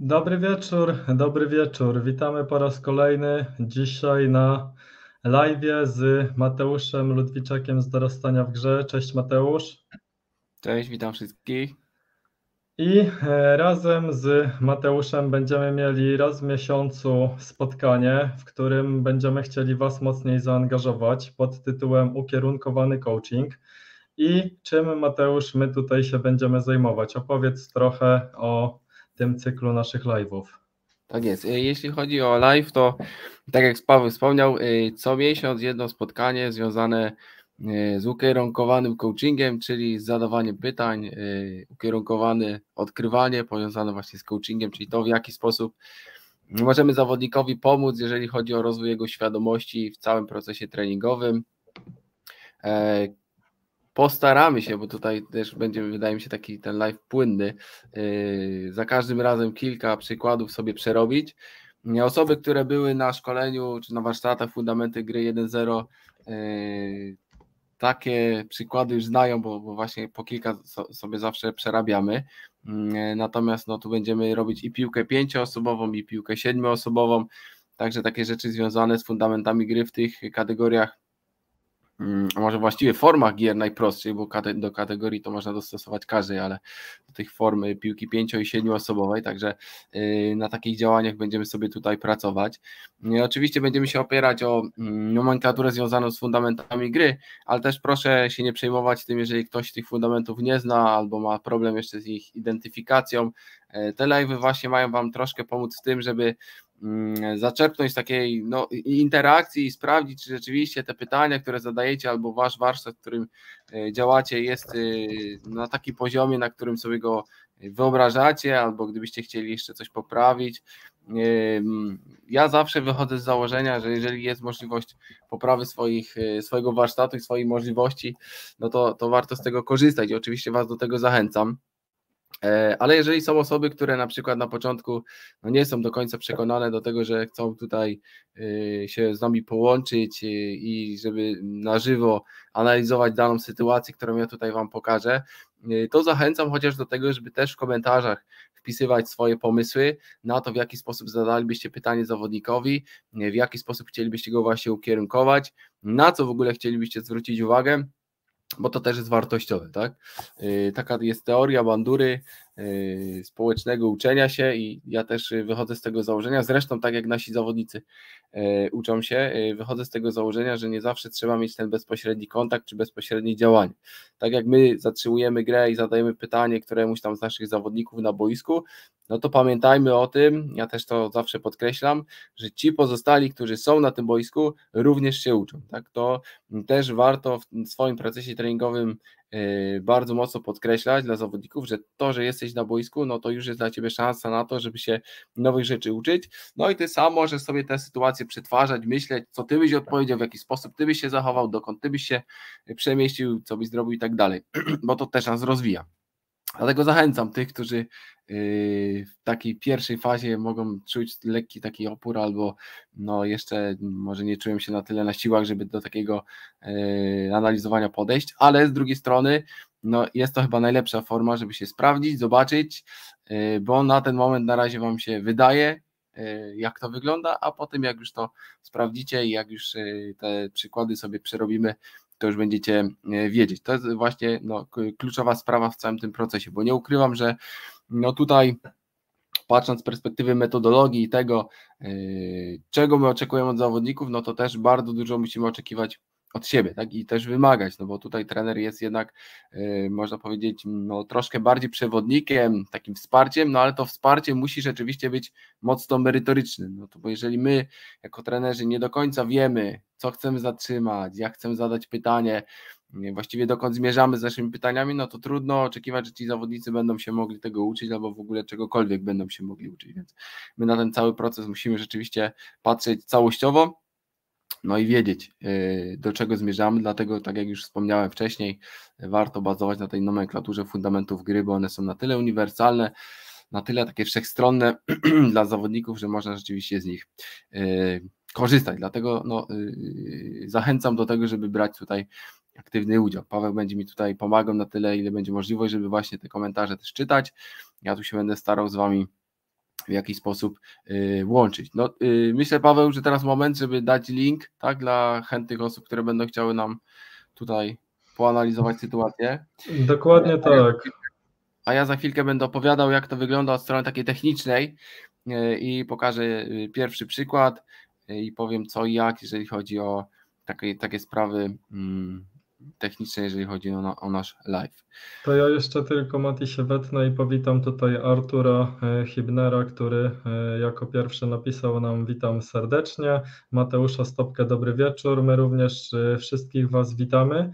Dobry wieczór, dobry wieczór. Witamy po raz kolejny dzisiaj na live z Mateuszem Ludwiczakiem z Dorastania w Grze. Cześć Mateusz. Cześć, witam wszystkich. I e, razem z Mateuszem będziemy mieli raz w miesiącu spotkanie, w którym będziemy chcieli Was mocniej zaangażować pod tytułem Ukierunkowany Coaching. I czym Mateusz my tutaj się będziemy zajmować? Opowiedz trochę o tym cyklu naszych live'ów. Tak jest. E, jeśli chodzi o live, to tak jak Paweł wspomniał, e, co miesiąc jedno spotkanie związane e, z ukierunkowanym coachingiem, czyli z zadawaniem pytań, ukierunkowane odkrywanie powiązane właśnie z coachingiem, czyli to w jaki sposób możemy zawodnikowi pomóc, jeżeli chodzi o rozwój jego świadomości w całym procesie treningowym. Postaramy się, bo tutaj też będzie, wydaje mi się, taki ten live płynny. Yy, za każdym razem kilka przykładów sobie przerobić. Osoby, które były na szkoleniu czy na warsztatach Fundamenty Gry 1.0, yy, takie przykłady już znają, bo, bo właśnie po kilka sobie zawsze przerabiamy. Yy, natomiast no, tu będziemy robić i piłkę pięcioosobową, i piłkę siedmioosobową. Także takie rzeczy związane z fundamentami gry w tych kategoriach a może właściwie formach gier najprostszej, bo do kategorii to można dostosować każdej, ale do tych formy piłki 5 i 7 osobowej, także y, na takich działaniach będziemy sobie tutaj pracować. I oczywiście będziemy się opierać o mm, nomenklaturę związaną z fundamentami gry, ale też proszę się nie przejmować tym, jeżeli ktoś tych fundamentów nie zna albo ma problem jeszcze z ich identyfikacją. E, te live właśnie mają Wam troszkę pomóc w tym, żeby Mm, zaczerpnąć takiej no, interakcji i sprawdzić, czy rzeczywiście te pytania, które zadajecie, albo wasz warsztat, w którym e, działacie, jest e, na takim poziomie, na którym sobie go wyobrażacie, albo gdybyście chcieli jeszcze coś poprawić. E, ja zawsze wychodzę z założenia, że jeżeli jest możliwość poprawy swoich, swojego warsztatu i swoich możliwości, no to, to warto z tego korzystać i oczywiście Was do tego zachęcam. E, ale jeżeli są osoby, które na przykład na początku no nie są do końca przekonane do tego, że chcą tutaj e, się z nami połączyć e, i żeby na żywo analizować daną sytuację, którą ja tutaj Wam pokażę, to zachęcam chociaż do tego, żeby też w komentarzach wpisywać swoje pomysły na to, w jaki sposób zadalibyście pytanie zawodnikowi, w jaki sposób chcielibyście go właśnie ukierunkować, na co w ogóle chcielibyście zwrócić uwagę bo to też jest wartościowe, tak? Y, taka jest teoria bandury społecznego uczenia się i ja też wychodzę z tego założenia, zresztą tak jak nasi zawodnicy y, uczą się, wychodzę z tego założenia, że nie zawsze trzeba mieć ten bezpośredni kontakt czy bezpośrednie działanie. Tak jak my zatrzymujemy grę i zadajemy pytanie któremuś tam z naszych zawodników na boisku, no to pamiętajmy o tym, ja też to zawsze podkreślam, że ci pozostali, którzy są na tym boisku, również się uczą. Tak? To też warto w swoim procesie treningowym bardzo mocno podkreślać dla zawodników, że to, że jesteś na boisku, no to już jest dla ciebie szansa na to, żeby się nowych rzeczy uczyć. No i ty sam możesz sobie tę sytuację przetwarzać, myśleć, co ty byś odpowiedział, w jaki sposób ty byś się zachował, dokąd ty byś się przemieścił, co byś zrobił i tak dalej, bo to też nas rozwija. Dlatego zachęcam tych, którzy w takiej pierwszej fazie mogą czuć lekki taki opór, albo no jeszcze może nie czują się na tyle na siłach, żeby do takiego yy, analizowania podejść, ale z drugiej strony no jest to chyba najlepsza forma, żeby się sprawdzić, zobaczyć, yy, bo na ten moment na razie Wam się wydaje, jak to wygląda, a potem jak już to sprawdzicie i jak już te przykłady sobie przerobimy, to już będziecie wiedzieć. To jest właśnie no, kluczowa sprawa w całym tym procesie, bo nie ukrywam, że no tutaj patrząc z perspektywy metodologii i tego, yy, czego my oczekujemy od zawodników, no to też bardzo dużo musimy oczekiwać od siebie, tak? I też wymagać, no bo tutaj trener jest jednak, yy, można powiedzieć, no troszkę bardziej przewodnikiem, takim wsparciem, no ale to wsparcie musi rzeczywiście być mocno merytoryczne, no to bo jeżeli my jako trenerzy nie do końca wiemy, co chcemy zatrzymać, jak chcemy zadać pytanie, właściwie dokąd zmierzamy z naszymi pytaniami, no to trudno oczekiwać, że ci zawodnicy będą się mogli tego uczyć albo w ogóle czegokolwiek będą się mogli uczyć, więc my na ten cały proces musimy rzeczywiście patrzeć całościowo, no i wiedzieć, y, do czego zmierzamy, dlatego, tak jak już wspomniałem wcześniej, warto bazować na tej nomenklaturze fundamentów gry, bo one są na tyle uniwersalne, na tyle takie wszechstronne dla zawodników, że można rzeczywiście z nich y, korzystać. Dlatego no, y, zachęcam do tego, żeby brać tutaj aktywny udział. Paweł będzie mi tutaj pomagał na tyle, ile będzie możliwość, żeby właśnie te komentarze też czytać. Ja tu się będę starał z Wami w jakiś sposób y, łączyć. No, y, myślę, Paweł, że teraz moment, żeby dać link tak, dla chętnych osób, które będą chciały nam tutaj poanalizować sytuację. Dokładnie tak. A ja za chwilkę będę opowiadał, jak to wygląda od strony takiej technicznej y, i pokażę pierwszy przykład i powiem co i jak, jeżeli chodzi o takie, takie sprawy mm, techniczne, jeżeli chodzi o, o, nasz live. To ja jeszcze tylko Mati się wetnę i powitam tutaj Artura e, Hibnera, który e, jako pierwszy napisał nam witam serdecznie, Mateusza Stopkę dobry wieczór, my również e, wszystkich Was witamy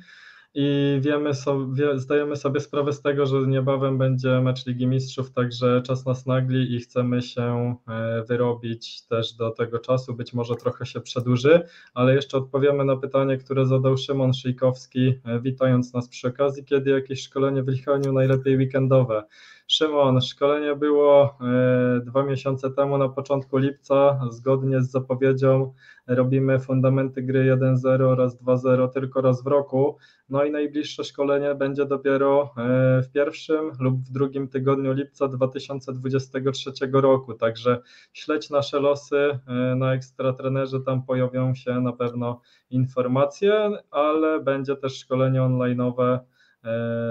i wiemy sobie, zdajemy sobie sprawę z tego, że niebawem będzie mecz Ligi Mistrzów, także czas nas nagli i chcemy się e, wyrobić też do tego czasu, być może trochę się przedłuży, ale jeszcze odpowiemy na pytanie, które zadał Szymon Szyjkowski, e, witając nas przy okazji, kiedy jakieś szkolenie w Lichaniu najlepiej weekendowe. Szymon, szkolenie było e, dwa miesiące temu na początku lipca, zgodnie z zapowiedzią robimy fundamenty gry 1.0 oraz 2.0 tylko raz w roku. No i najbliższe szkolenie będzie dopiero e, w pierwszym lub w drugim tygodniu lipca 2023 roku. Także śledź nasze losy e, na ekstratrenerze, tam pojawią się na pewno informacje, ale będzie też szkolenie online'owe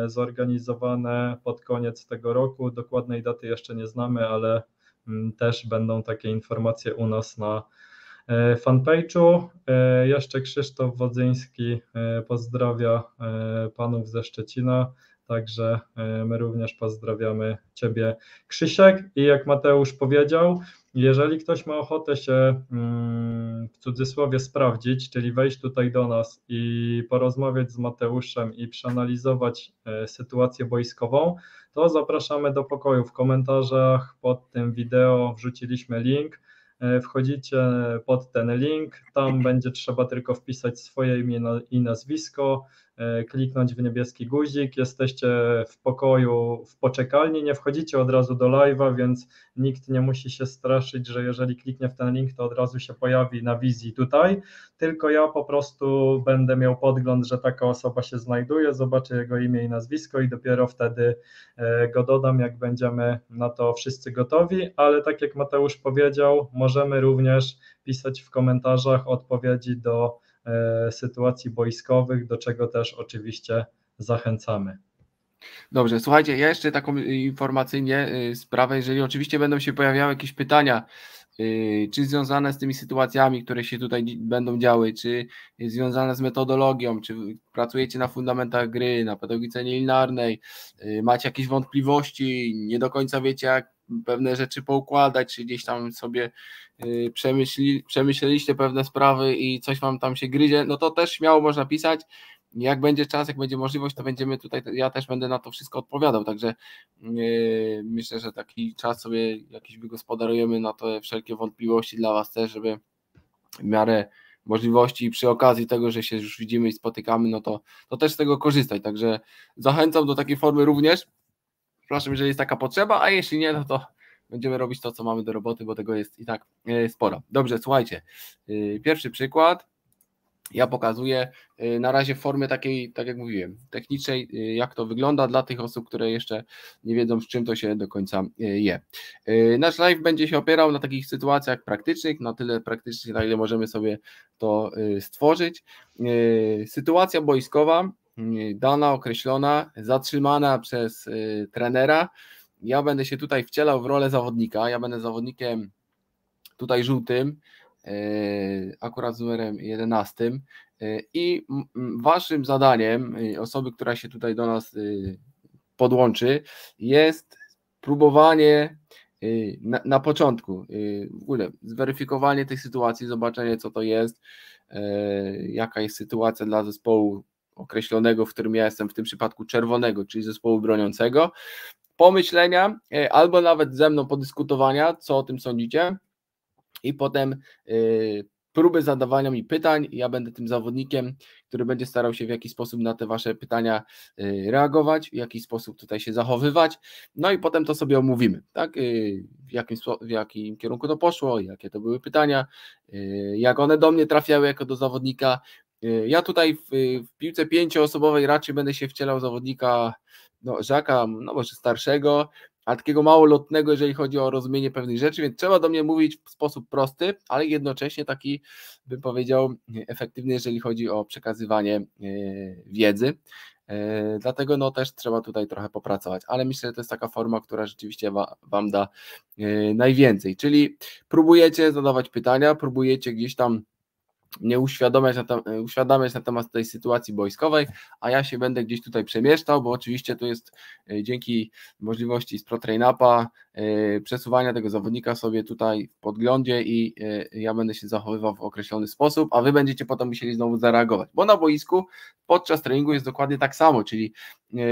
zorganizowane pod koniec tego roku. Dokładnej daty jeszcze nie znamy, ale mm, też będą takie informacje u nas na E, fanpage'u. E, jeszcze Krzysztof Wodzyński e, pozdrawia panów ze Szczecina. Także my również pozdrawiamy Ciebie, Krzysiek. I jak Mateusz powiedział, jeżeli ktoś ma ochotę się mm, w cudzysłowie sprawdzić, czyli wejść tutaj do nas i porozmawiać z Mateuszem i przeanalizować sytuację boiskową, to zapraszamy do pokoju. W komentarzach pod tym wideo wrzuciliśmy link. E, wchodzicie pod ten link, tam będzie trzeba tylko wpisać swoje imię i nazwisko, E, kliknąć w niebieski guzik, jesteście w pokoju, w poczekalni, nie wchodzicie od razu do live'a, więc nikt nie musi się straszyć, że jeżeli kliknie w ten link, to od razu się pojawi na wizji tutaj, tylko ja po prostu będę miał podgląd, że taka osoba się znajduje, zobaczę jego imię i nazwisko i dopiero wtedy e, go dodam, jak będziemy na to wszyscy gotowi, ale tak jak Mateusz powiedział, możemy również pisać w komentarzach odpowiedzi do E, sytuacji boiskowych, do czego też oczywiście zachęcamy. Dobrze, słuchajcie, ja jeszcze taką informacyjnie y, sprawę, jeżeli oczywiście będą się pojawiały jakieś pytania, y, czy związane z tymi sytuacjami, które się tutaj będą działy, czy związane z metodologią, czy pracujecie na fundamentach gry, na pedagogice linearnej, y, macie jakieś wątpliwości, nie do końca wiecie, jak pewne rzeczy poukładać, czy gdzieś tam sobie y, przemyśli, przemyśleliście pewne sprawy i coś wam tam się gryzie, no to też śmiało można pisać. Jak będzie czas, jak będzie możliwość, to będziemy tutaj, ja też będę na to wszystko odpowiadał, także yy, myślę, że taki czas sobie jakiś wygospodarujemy na te wszelkie wątpliwości dla was też, żeby w miarę możliwości przy okazji tego, że się już widzimy i spotykamy, no to, to też z tego korzystać, także zachęcam do takiej formy również, Przepraszam, jeżeli jest taka potrzeba, a jeśli nie, no to będziemy robić to, co mamy do roboty, bo tego jest i tak e, sporo. Dobrze, słuchajcie. E, pierwszy przykład. Ja pokazuję e, na razie w formie takiej, tak jak mówiłem, technicznej, jak to wygląda dla tych osób, które jeszcze nie wiedzą, z czym to się do końca je. Nasz live będzie się opierał na takich sytuacjach praktycznych, na tyle praktycznych, na ile możemy sobie to stworzyć. Sytuacja boiskowa dana, określona, zatrzymana przez y, trenera. Ja będę się tutaj wcielał w rolę zawodnika. Ja będę zawodnikiem tutaj żółtym, y, akurat z numerem 11. Y, I waszym zadaniem, osoby, która się tutaj do nas podłączy, jest próbowanie na, na początku w ogóle zweryfikowanie tej sytuacji, zobaczenie co to jest, jaka jest sytuacja dla zespołu określonego, w którym ja jestem, w tym przypadku czerwonego, czyli zespołu broniącego, pomyślenia e, albo nawet ze mną podyskutowania, co o tym sądzicie i potem e, próby zadawania mi pytań. Ja będę tym zawodnikiem, który będzie starał się w jakiś sposób na te Wasze pytania e, reagować, w jakiś sposób tutaj się zachowywać. No i potem to sobie omówimy, tak? W jakim, w jakim kierunku to poszło, jakie to były pytania, jak one do mnie trafiały jako do zawodnika, ja tutaj w, w piłce pięcioosobowej raczej będę się wcielał zawodnika no, Żaka, no może starszego, ale takiego mało lotnego, jeżeli chodzi o rozumienie pewnych rzeczy, więc trzeba do mnie mówić w sposób prosty, ale jednocześnie taki, bym powiedział, efektywny, jeżeli chodzi o przekazywanie e, wiedzy. E, dlatego no też trzeba tutaj trochę popracować, ale myślę, że to jest taka forma, która rzeczywiście Wam da najwięcej. Czyli próbujecie zadawać pytania, próbujecie gdzieś tam mnie uświadamiać na, uświadamiać na temat tej sytuacji boiskowej, a ja się będę gdzieś tutaj przemieszczał, bo oczywiście to jest e, dzięki możliwości z ProTrainUpa e, przesuwania tego zawodnika sobie tutaj w podglądzie i e, ja będę się zachowywał w określony sposób, a wy będziecie potem musieli znowu zareagować, bo na boisku podczas treningu jest dokładnie tak samo, czyli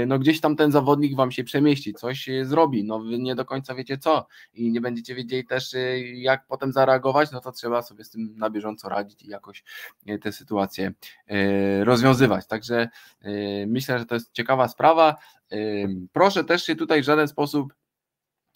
no gdzieś tam ten zawodnik wam się przemieści, coś zrobi, no wy nie do końca wiecie co i nie będziecie wiedzieli też jak potem zareagować, no to trzeba sobie z tym na bieżąco radzić i jakoś e, te sytuacje e, rozwiązywać. Także e, myślę, że to jest ciekawa sprawa. Proszę też się tutaj w żaden sposób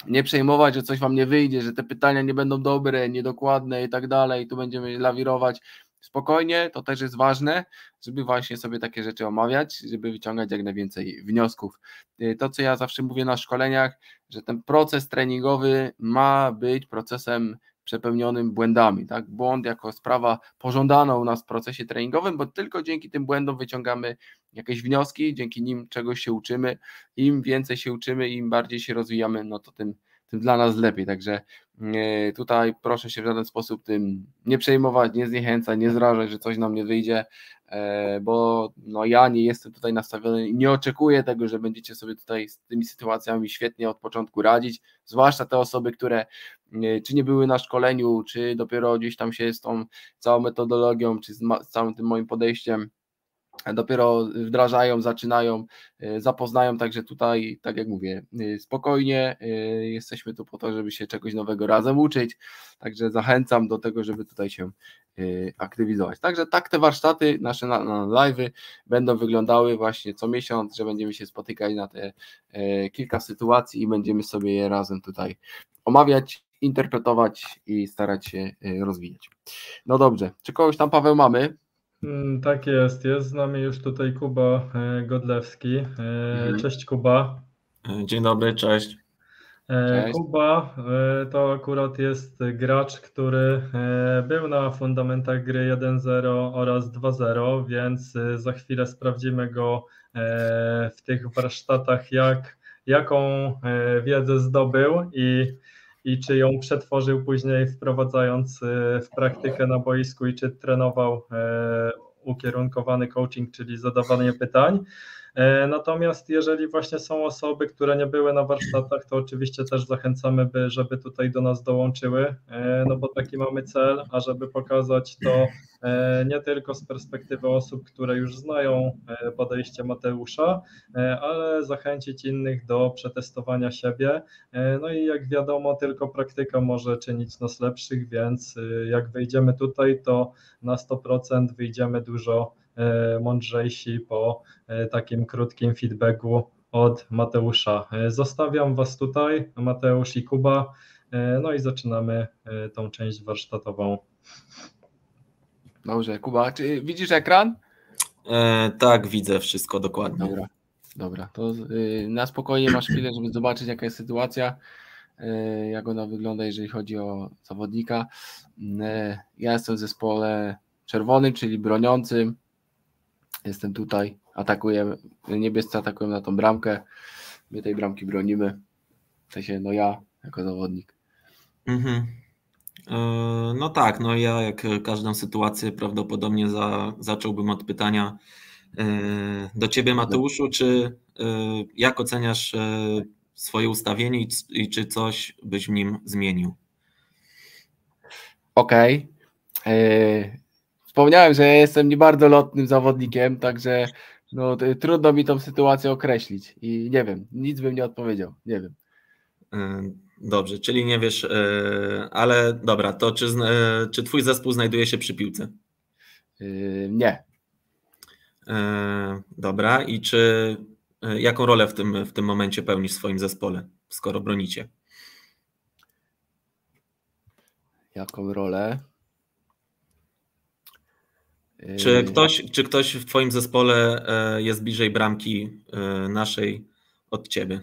nie przejmować, że coś wam nie wyjdzie, że te pytania nie będą dobre, niedokładne i tak dalej, tu będziemy lawirować spokojnie, to też jest ważne, żeby właśnie sobie takie rzeczy omawiać, żeby wyciągać jak najwięcej wniosków. Y, to, co ja zawsze mówię na szkoleniach, że ten proces treningowy ma być procesem przepełnionym błędami. Tak? Błąd jako sprawa pożądana u nas w procesie treningowym, bo tylko dzięki tym błędom wyciągamy jakieś wnioski, dzięki nim czegoś się uczymy. Im więcej się uczymy, im bardziej się rozwijamy, no to tym tym dla nas lepiej. Także e, tutaj proszę się w żaden sposób tym nie przejmować, nie zniechęcać, nie zrażać, że coś nam nie wyjdzie, e, bo no ja nie jestem tutaj nastawiony i nie oczekuję tego, że będziecie sobie tutaj z tymi sytuacjami świetnie od początku radzić, zwłaszcza te osoby, które e, czy nie były na szkoleniu, czy dopiero gdzieś tam się z tą całą metodologią, czy z, z całym tym moim podejściem dopiero wdrażają, zaczynają, e, zapoznają, także tutaj, tak jak mówię, e, spokojnie e, jesteśmy tu po to, żeby się czegoś nowego razem uczyć, także zachęcam do tego, żeby tutaj się aktywizować. Także tak te warsztaty nasze na, na live'y będą wyglądały właśnie co miesiąc, że będziemy się spotykać na te kilka sytuacji i będziemy sobie je razem tutaj omawiać, interpretować i starać się rozwijać. No dobrze, czy kogoś tam Paweł mamy? Mm, tak jest, jest z nami już tutaj Kuba e, Godlewski. E, mhm. Cześć Kuba. E, dzień dobry, cześć. Cześć. Kuba to akurat jest gracz, który był na fundamentach gry 1.0 oraz 2.0, więc za chwilę sprawdzimy go w tych warsztatach, jak, jaką wiedzę zdobył i i czy ją przetworzył później wprowadzając e, w praktykę na boisku i czy trenował e, ukierunkowany coaching, czyli zadawanie pytań. E, natomiast jeżeli właśnie są osoby, które nie były na warsztatach, to oczywiście też zachęcamy, by, żeby tutaj do nas dołączyły, no bo taki mamy cel, a żeby pokazać to E, nie tylko z perspektywy osób, które już znają e, podejście Mateusza, e, ale zachęcić innych do przetestowania siebie. No i jak wiadomo, tylko praktyka może czynić nas lepszych, więc jak wejdziemy tutaj, to na 100% wyjdziemy dużo mądrzejsi po takim krótkim feedbacku od Mateusza. Zostawiam Was tutaj, Mateusz i Kuba, no i zaczynamy tą część warsztatową. Dobrze, Kuba, czy widzisz ekran? E, tak, widzę wszystko dokładnie. Dobra, dobra to y, na spokojnie masz chwilę, żeby zobaczyć jaka jest sytuacja, y, jak ona wygląda, jeżeli chodzi o zawodnika. Y, ja jestem w zespole czerwonym, czyli broniącym. Jestem tutaj, atakuję, niebiescy atakują na tą bramkę. My tej bramki bronimy. W sensie, no ja jako zawodnik. Mhm. E, no tak, no ja jak każdą sytuację prawdopodobnie za, zacząłbym od pytania e, do Ciebie Mateuszu, czy e, jak oceniasz swoje ustawienie i, i czy coś byś w nim zmienił? Okej. Okay. Wspomniałem, że ja jestem nie bardzo lotnym zawodnikiem, także no, trudno mi tą sytuację określić i nie wiem, nic bym nie odpowiedział, nie wiem. Dobrze, czyli nie wiesz, e, ale dobra, to czy, e, czy twój zespół znajduje się przy piłce? Nie. E, dobra, i czy jaką rolę w tym, w tym momencie pełnisz w swoim zespole, skoro bronicie? Jaką rolę? Czy ktoś, czy ktoś w Twoim zespole jest bliżej bramki naszej od Ciebie?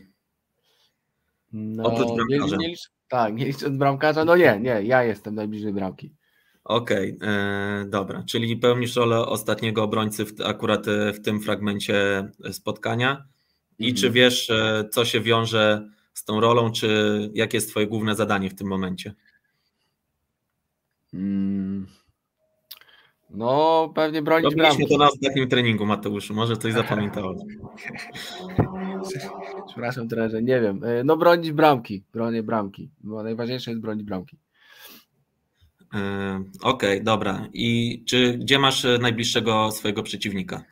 No, Oprócz nie, bramkarza. nie, licz- tak, nie licząc bramkarza, no nie, nie, ja jestem najbliżej bramki. Okej, e, dobra, czyli pełnisz rolę ostatniego obrońcy w, akurat e, w tym fragmencie spotkania. I Mhm. czy wiesz, e, co się wiąże z tą rolą, czy jakie jest Twoje główne zadanie w tym momencie? Mm. No, pewnie bronić Robiliśmy bramki. to na ostatnim treningu, Mateuszu, może coś zapamiętałeś. Przepraszam trenerze, nie wiem. E, No bronić bramki, bronię bramki, bo najważniejsze jest bronić bramki. E, Okej, dobra. I czy gdzie masz e, najbliższego swojego przeciwnika?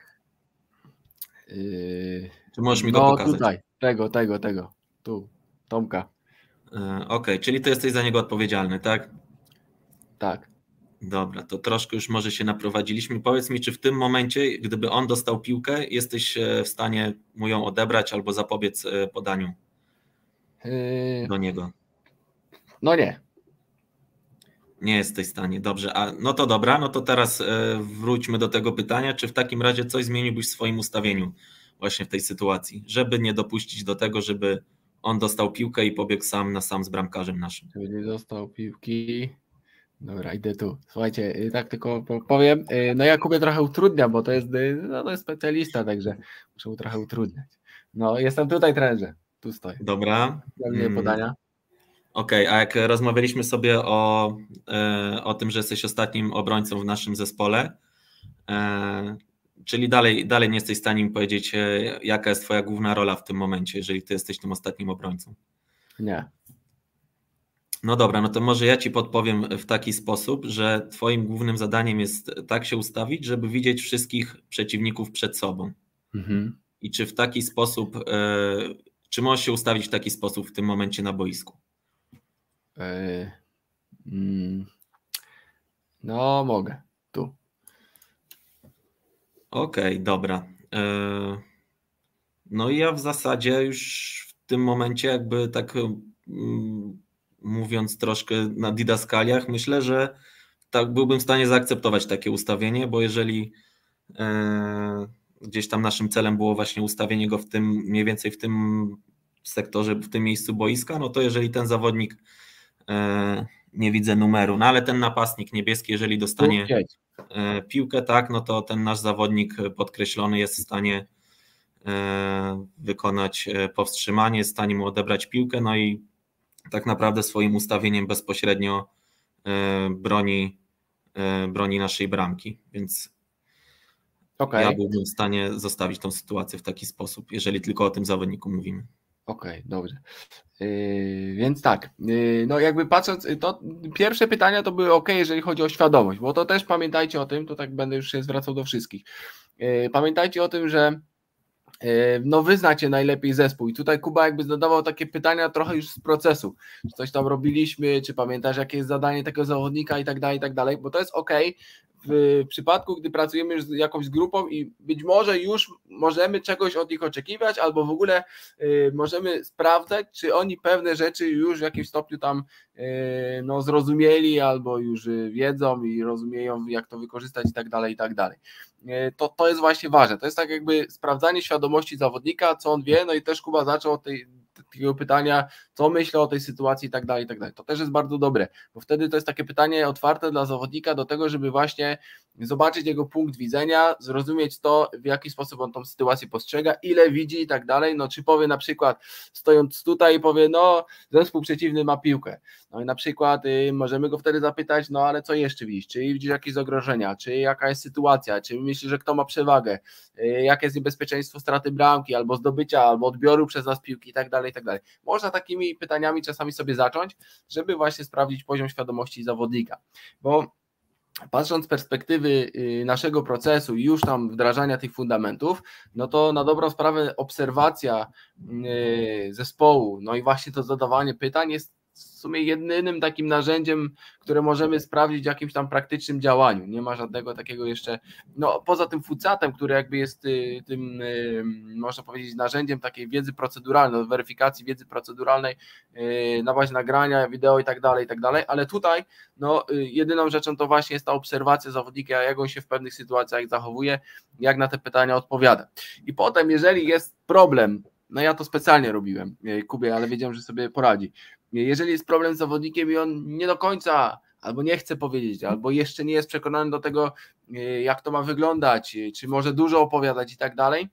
Yy, Czy możesz mi go no pokazać? tutaj, tego, tego, tego, tu, Tomka, E, Okej, czyli to jesteś za niego odpowiedzialny, tak? tak. Dobra, to troszkę już może się naprowadziliśmy. Powiedz mi, czy w tym momencie, gdyby on dostał piłkę, jesteś e, w stanie mu ją odebrać albo zapobiec e, podaniu Yy, do niego? no nie, Nie jesteś w stanie, dobrze. A, no to dobra, no to teraz e, wróćmy do tego pytania, czy w takim razie coś zmieniłbyś w swoim ustawieniu właśnie w tej sytuacji, żeby nie dopuścić do tego, żeby on dostał piłkę i pobiegł sam na sam z bramkarzem naszym. żeby nie dostał piłki. Dobra, idę tu. Słuchajcie, yy, tak tylko po- powiem, yy, no Jakubie trochę utrudnia, bo to jest, yy, no, to jest specjalista, także muszę mu trochę utrudniać. No, jestem tutaj trenerze, tu stoję. Dobra. Pewnie Mm, podania. Okej, a jak rozmawialiśmy sobie o, e, o tym, że jesteś ostatnim obrońcą w naszym zespole, e, czyli dalej, dalej nie jesteś w stanie mi powiedzieć, e, jaka jest Twoja główna rola w tym momencie, jeżeli Ty jesteś tym ostatnim obrońcą. Nie. No dobra, no to może ja Ci podpowiem w taki sposób, że Twoim głównym zadaniem jest tak się ustawić, żeby widzieć wszystkich przeciwników przed sobą. Mhm. I czy w taki sposób, e, czy możesz się ustawić w taki sposób w tym momencie na boisku? Yy, mm, no, mogę. Tu. Okej, dobra. E, No i ja w zasadzie już w tym momencie jakby tak mm, mówiąc troszkę na didaskaliach, myślę, że tak byłbym w stanie zaakceptować takie ustawienie, bo jeżeli e, gdzieś tam naszym celem było właśnie ustawienie go w tym, mniej więcej w tym sektorze, w tym miejscu boiska, no to jeżeli ten zawodnik e, nie widzę numeru, no ale ten napastnik niebieski, jeżeli dostanie e, piłkę, tak, no to ten nasz zawodnik podkreślony jest w stanie e, wykonać e, powstrzymanie, jest w stanie mu odebrać piłkę, no i tak naprawdę swoim ustawieniem bezpośrednio e, broni, e, broni naszej bramki, więc Okej. ja byłbym w stanie zostawić tą sytuację w taki sposób, jeżeli tylko o tym zawodniku mówimy. Okej, dobrze. Yy, więc tak, yy, no jakby patrząc, to pierwsze pytania to były ok, jeżeli chodzi o świadomość, bo to też pamiętajcie o tym, to tak będę już się zwracał do wszystkich. Yy, pamiętajcie o tym, że no wy znacie najlepiej zespół. I tutaj Kuba jakby zadawał takie pytania trochę już z procesu, czy coś tam robiliśmy, czy pamiętasz jakie jest zadanie tego zawodnika i tak dalej, i tak dalej, bo to jest ok, w przypadku, gdy pracujemy już z jakąś grupą i być może już możemy czegoś od nich oczekiwać, albo w ogóle y, możemy sprawdzać, czy oni pewne rzeczy już w jakimś stopniu tam y, no, zrozumieli, albo już wiedzą i rozumieją, jak to wykorzystać i tak dalej, i tak dalej. Y, To, to jest właśnie ważne. To jest tak jakby sprawdzanie świadomości zawodnika, co on wie, no i też Kuba zaczął od tej, takiego pytania, co myślę o tej sytuacji i tak dalej, i tak dalej. To też jest bardzo dobre, bo wtedy to jest takie pytanie otwarte dla zawodnika do tego, żeby właśnie zobaczyć jego punkt widzenia, zrozumieć to, w jaki sposób on tą sytuację postrzega, ile widzi i tak dalej. No, czy powie na przykład, stojąc tutaj, powie, no, zespół przeciwny ma piłkę. No i na przykład y, możemy go wtedy zapytać, no ale co jeszcze widzisz? Czy widzisz jakieś zagrożenia? Czy jaka jest sytuacja? Czy myślisz, że kto ma przewagę? Y, jakie jest niebezpieczeństwo straty bramki, albo zdobycia, albo odbioru przez nas piłki i tak dalej, i tak dalej. Można takimi pytaniami czasami sobie zacząć, żeby właśnie sprawdzić poziom świadomości zawodnika. Bo patrząc z perspektywy y, naszego procesu i już tam wdrażania tych fundamentów, no to na dobrą sprawę obserwacja y, zespołu, no i właśnie to zadawanie pytań jest w sumie jedynym takim narzędziem, które możemy sprawdzić w jakimś tam praktycznym działaniu. Nie ma żadnego takiego jeszcze, no poza tym fucatem, który jakby jest y, tym, y, można powiedzieć, narzędziem takiej wiedzy proceduralnej, weryfikacji wiedzy proceduralnej y, na bazie nagrania, wideo i tak dalej, i tak dalej, ale tutaj no, jedyną rzeczą to właśnie jest ta obserwacja zawodnika, jak on się w pewnych sytuacjach zachowuje, jak na te pytania odpowiada. I potem, jeżeli jest problem no ja to specjalnie robiłem, Kubie, ale wiedziałem, że sobie poradzi. Jeżeli jest problem z zawodnikiem i on nie do końca albo nie chce powiedzieć, albo jeszcze nie jest przekonany do tego, e, jak to ma wyglądać, czy może dużo opowiadać i tak dalej,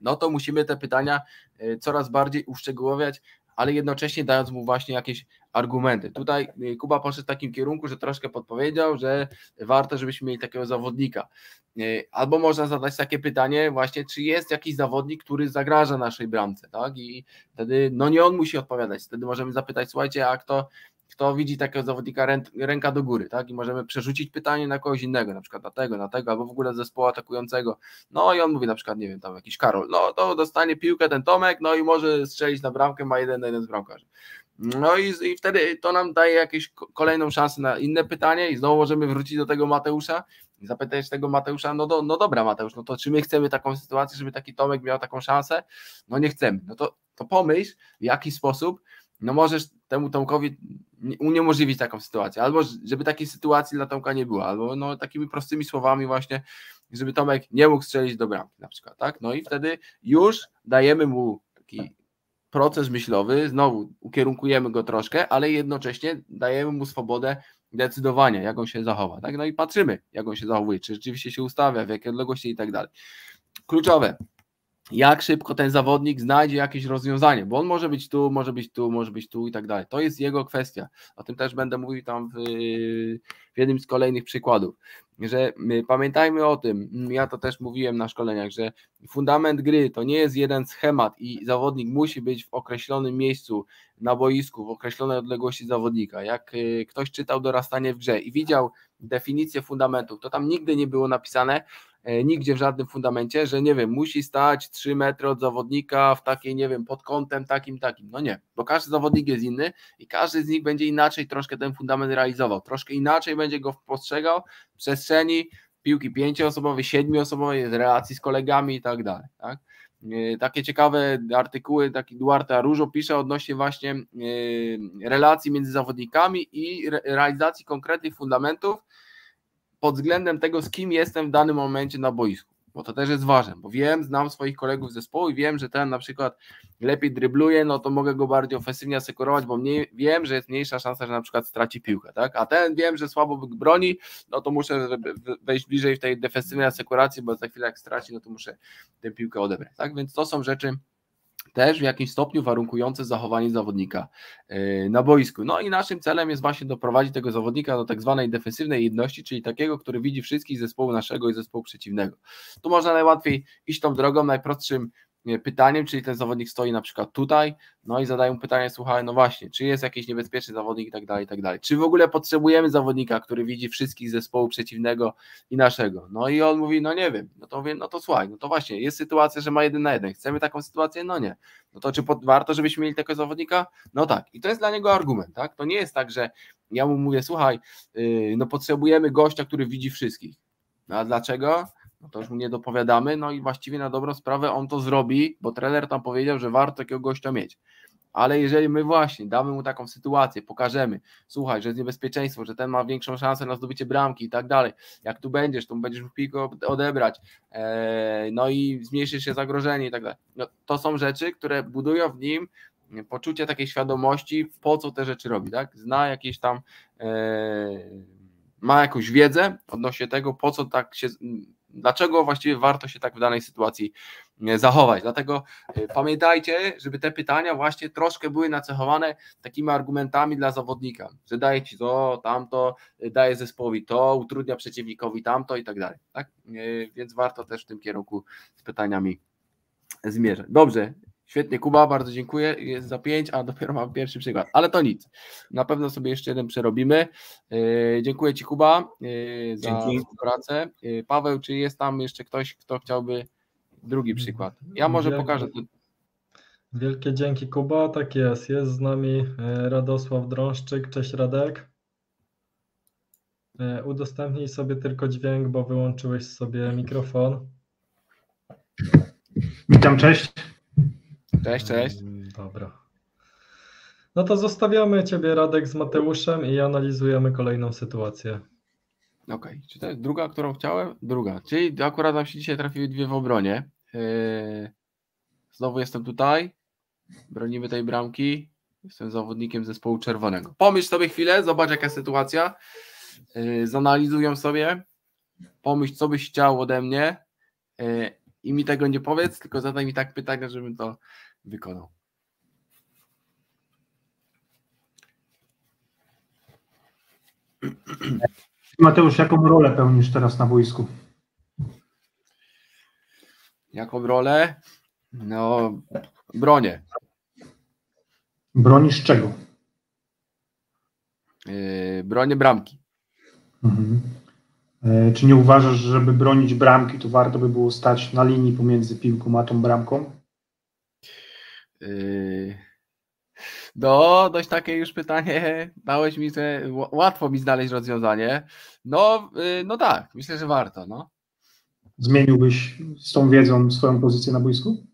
no to musimy te pytania coraz bardziej uszczegółowiać, ale jednocześnie dając mu właśnie jakieś argumenty. Tutaj y, Kuba poszedł w takim kierunku, że troszkę podpowiedział, że warto, żebyśmy mieli takiego zawodnika. Y, albo można zadać takie pytanie właśnie, czy jest jakiś zawodnik, który zagraża naszej bramce, tak? I wtedy, no nie on musi odpowiadać, wtedy możemy zapytać, słuchajcie, a kto kto widzi takiego zawodnika ręka do góry, tak? I możemy przerzucić pytanie na kogoś innego, na przykład na tego, na tego, albo w ogóle zespołu atakującego. No i on mówi na przykład, nie wiem, tam jakiś Karol, no to dostanie piłkę ten Tomek, no i może strzelić na bramkę, ma jeden na jeden z bramkarzem. No i, i wtedy to nam daje jakąś kolejną szansę na inne pytanie i znowu możemy wrócić do tego Mateusza i zapytać tego Mateusza, no, do, no dobra Mateusz, no to czy my chcemy taką sytuację, żeby taki Tomek miał taką szansę? No nie chcemy. No to, to pomyśl, w jaki sposób no możesz temu Tomkowi uniemożliwić taką sytuację, albo żeby takiej sytuacji dla Tomka nie było, albo no takimi prostymi słowami właśnie, żeby Tomek nie mógł strzelić do bramki na przykład, tak? No i wtedy już dajemy mu taki proces myślowy, znowu ukierunkujemy go troszkę, ale jednocześnie dajemy mu swobodę decydowania, jak on się zachowa, tak? No i patrzymy, jak on się zachowuje, czy rzeczywiście się ustawia, w jakiej odległości i tak dalej. Kluczowe, jak szybko ten zawodnik znajdzie jakieś rozwiązanie, bo on może być tu, może być tu, może być tu i tak dalej. To jest jego kwestia. O tym też będę mówił tam w, w jednym z kolejnych przykładów, że pamiętajmy o tym, ja to też mówiłem na szkoleniach, że fundament gry to nie jest jeden schemat i zawodnik musi być w określonym miejscu na boisku, w określonej odległości zawodnika. Jak y, ktoś czytał dorastanie w grze i widział definicję fundamentów, to tam nigdy nie było napisane, nigdzie w żadnym fundamencie, że nie wiem, musi stać 3 metry od zawodnika w takiej, nie wiem, pod kątem takim, takim. No nie, bo każdy zawodnik jest inny i każdy z nich będzie inaczej troszkę ten fundament realizował, troszkę inaczej będzie go postrzegał w przestrzeni piłki pięcioosobowej, siedmioosobowej, relacji z kolegami i tak dalej. Tak? E, takie ciekawe artykuły, taki Duarte Arujo pisze odnośnie właśnie e, relacji między zawodnikami i realizacji konkretnych fundamentów, pod względem tego, z kim jestem w danym momencie na boisku. Bo to też jest ważne, bo wiem, znam swoich kolegów z zespołu i wiem, że ten na przykład lepiej drybluje, no to mogę go bardziej ofensywnie asekurować, bo mniej, wiem, że jest mniejsza szansa, że na przykład straci piłkę, tak? A ten wiem, że słabo broni, no to muszę wejść bliżej w tej defensywnej asekuracji, bo za chwilę jak straci, no to muszę tę piłkę odebrać, tak? Więc to są rzeczy, też w jakimś stopniu warunkujące zachowanie zawodnika e, na boisku. No i naszym celem jest właśnie doprowadzić tego zawodnika do tak zwanej defensywnej jedności, czyli takiego, który widzi wszystkich zespołu naszego i zespołu przeciwnego. Tu można najłatwiej iść tą drogą, najprostszym pytaniem, czyli ten zawodnik stoi na przykład tutaj, no i zadają pytanie, słuchaj, no właśnie, czy jest jakiś niebezpieczny zawodnik i tak dalej, i tak dalej. Czy w ogóle potrzebujemy zawodnika, który widzi wszystkich zespołu przeciwnego i naszego? No i on mówi, no nie wiem, no to mówię, no to słuchaj, no to właśnie, jest sytuacja, że ma jeden na jeden, chcemy taką sytuację? No nie. No to czy pod, warto, żebyśmy mieli takiego zawodnika? No tak. I to jest dla niego argument, tak? To nie jest tak, że ja mu mówię, słuchaj, yy, no potrzebujemy gościa, który widzi wszystkich. No a dlaczego? No to już mu nie dopowiadamy, no i właściwie na dobrą sprawę on to zrobi, bo trener tam powiedział, że warto takiego gościa mieć. Ale jeżeli my właśnie damy mu taką sytuację, pokażemy, słuchaj, że jest niebezpieczeństwo, że ten ma większą szansę na zdobycie bramki i tak dalej, jak tu będziesz, to będziesz mógł piłkę odebrać, ee, no i zmniejszy się zagrożenie i tak dalej. No, to są rzeczy, które budują w nim poczucie takiej świadomości, po co te rzeczy robi, tak? Zna jakieś tam, e, ma jakąś wiedzę odnośnie tego, po co tak się dlaczego właściwie warto się tak w danej sytuacji e, zachować. Dlatego e, pamiętajcie, żeby te pytania właśnie troszkę były nacechowane takimi argumentami dla zawodnika, że daje ci to, tamto, e, daje zespołowi to, utrudnia przeciwnikowi tamto i tak dalej. Tak? Więc warto też w tym kierunku z pytaniami zmierzać. Dobrze, Świetnie, Kuba, bardzo dziękuję. Jest za pięć, a dopiero mam pierwszy przykład. Ale to nic. Na pewno sobie jeszcze jeden przerobimy. Yy, dziękuję Ci, Kuba, yy, za Dzięki. współpracę. Yy, Paweł, czy jest tam jeszcze ktoś, kto chciałby drugi przykład? Ja może Wielkie, pokażę. Wielkie dzięki, Kuba. Tak jest. Jest z nami Radosław Drążczyk. Cześć, Radek. Udostępnij sobie tylko dźwięk, bo wyłączyłeś sobie mikrofon. Witam, cześć. Cześć, cześć. Dobra. No to zostawiamy Ciebie, Radek, z Mateuszem i analizujemy kolejną sytuację. Okej, okay. czy to jest druga, którą chciałem? Druga. Czyli akurat nam się dzisiaj trafiły dwie w obronie. Yy, Znowu jestem tutaj. Bronimy tej bramki. Jestem zawodnikiem zespołu czerwonego. Pomyśl sobie chwilę, zobacz jaka sytuacja. Yy, zanalizują sobie. Pomyśl, co byś chciał ode mnie. Yy, I mi tego nie powiedz, tylko zadaj mi tak pytania, żebym to wykonał. Mateusz, jaką rolę pełnisz teraz na boisku? Jaką rolę? No, bronię. Bronisz czego? Yy, bronię bramki. Mhm. E, Czy nie uważasz, że żeby bronić bramki, to warto by było stać na linii pomiędzy piłką a tą bramką? Yy, No, dość takie już pytanie. Dałeś mi, że łatwo mi znaleźć rozwiązanie. No, yy, no tak, myślę, że warto. No, Zmieniłbyś z tą wiedzą swoją pozycję na boisku?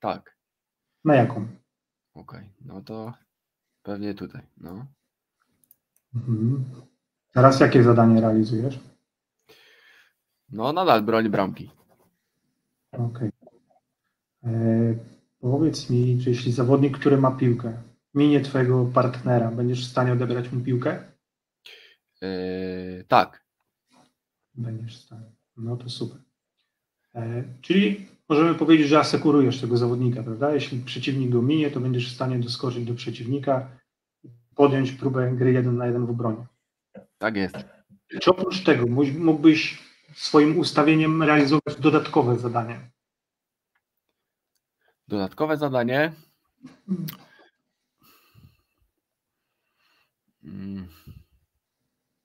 tak. Na jaką? Okej, no to pewnie tutaj. No. Mhm. Teraz jakie zadanie realizujesz? no, nadal broni bramki. Okej. E, Powiedz mi, czy jeśli zawodnik, który ma piłkę, minie twojego partnera, będziesz w stanie odebrać mu piłkę? Yy, tak, Będziesz w stanie. No to super. E, czyli możemy powiedzieć, że asekurujesz tego zawodnika, prawda? Jeśli przeciwnik go minie, to będziesz w stanie doskoczyć do przeciwnika i podjąć próbę gry jeden na jeden w obronie. tak jest. Czy oprócz tego mógł- mógłbyś swoim ustawieniem realizować dodatkowe zadania? Dodatkowe zadanie. Mm,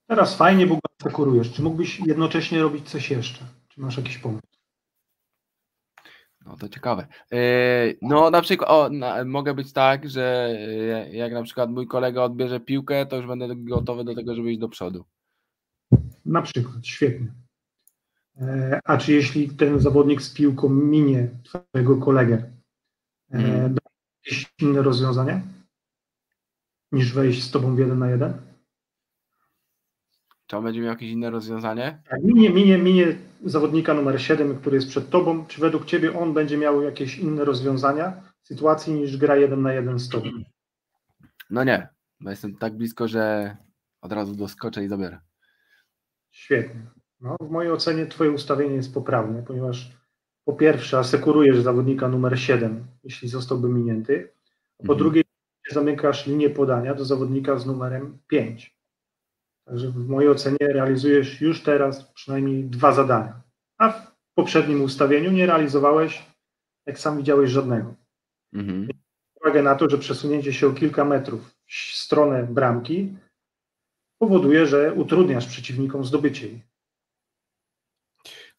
Teraz fajnie, bo go asekurujesz. Czy mógłbyś jednocześnie robić coś jeszcze? Czy masz jakiś pomysł? No to ciekawe. Yy, No na przykład, o, na, mogę być tak, że yy, jak na przykład mój kolega odbierze piłkę, to już będę gotowy do tego, żeby iść do przodu. Na przykład, świetnie. E, A czy jeśli ten zawodnik z piłką minie twojego kolegę, będzie jakieś inne rozwiązanie niż wejść z tobą w jeden na jeden? On będzie miał jakieś inne rozwiązanie? Tak, minie, minie, minie zawodnika numer 7, który jest przed tobą. Czy według ciebie on będzie miał jakieś inne rozwiązania w sytuacji niż gra jeden na jeden z tobą? No nie, bo jestem tak blisko, że od razu doskoczę i zabiorę. Świetnie. No, w mojej ocenie Twoje ustawienie jest poprawne, ponieważ po pierwsze asekurujesz zawodnika numer 7, jeśli zostałby minięty, a po Mhm. drugie zamykasz linię podania do zawodnika z numerem 5. Także w mojej ocenie realizujesz już teraz przynajmniej dwa zadania, a w poprzednim ustawieniu nie realizowałeś, jak sam widziałeś, żadnego. Mhm. Uwagę na to, że przesunięcie się o kilka metrów w stronę bramki powoduje, że utrudniasz przeciwnikom zdobycie jej.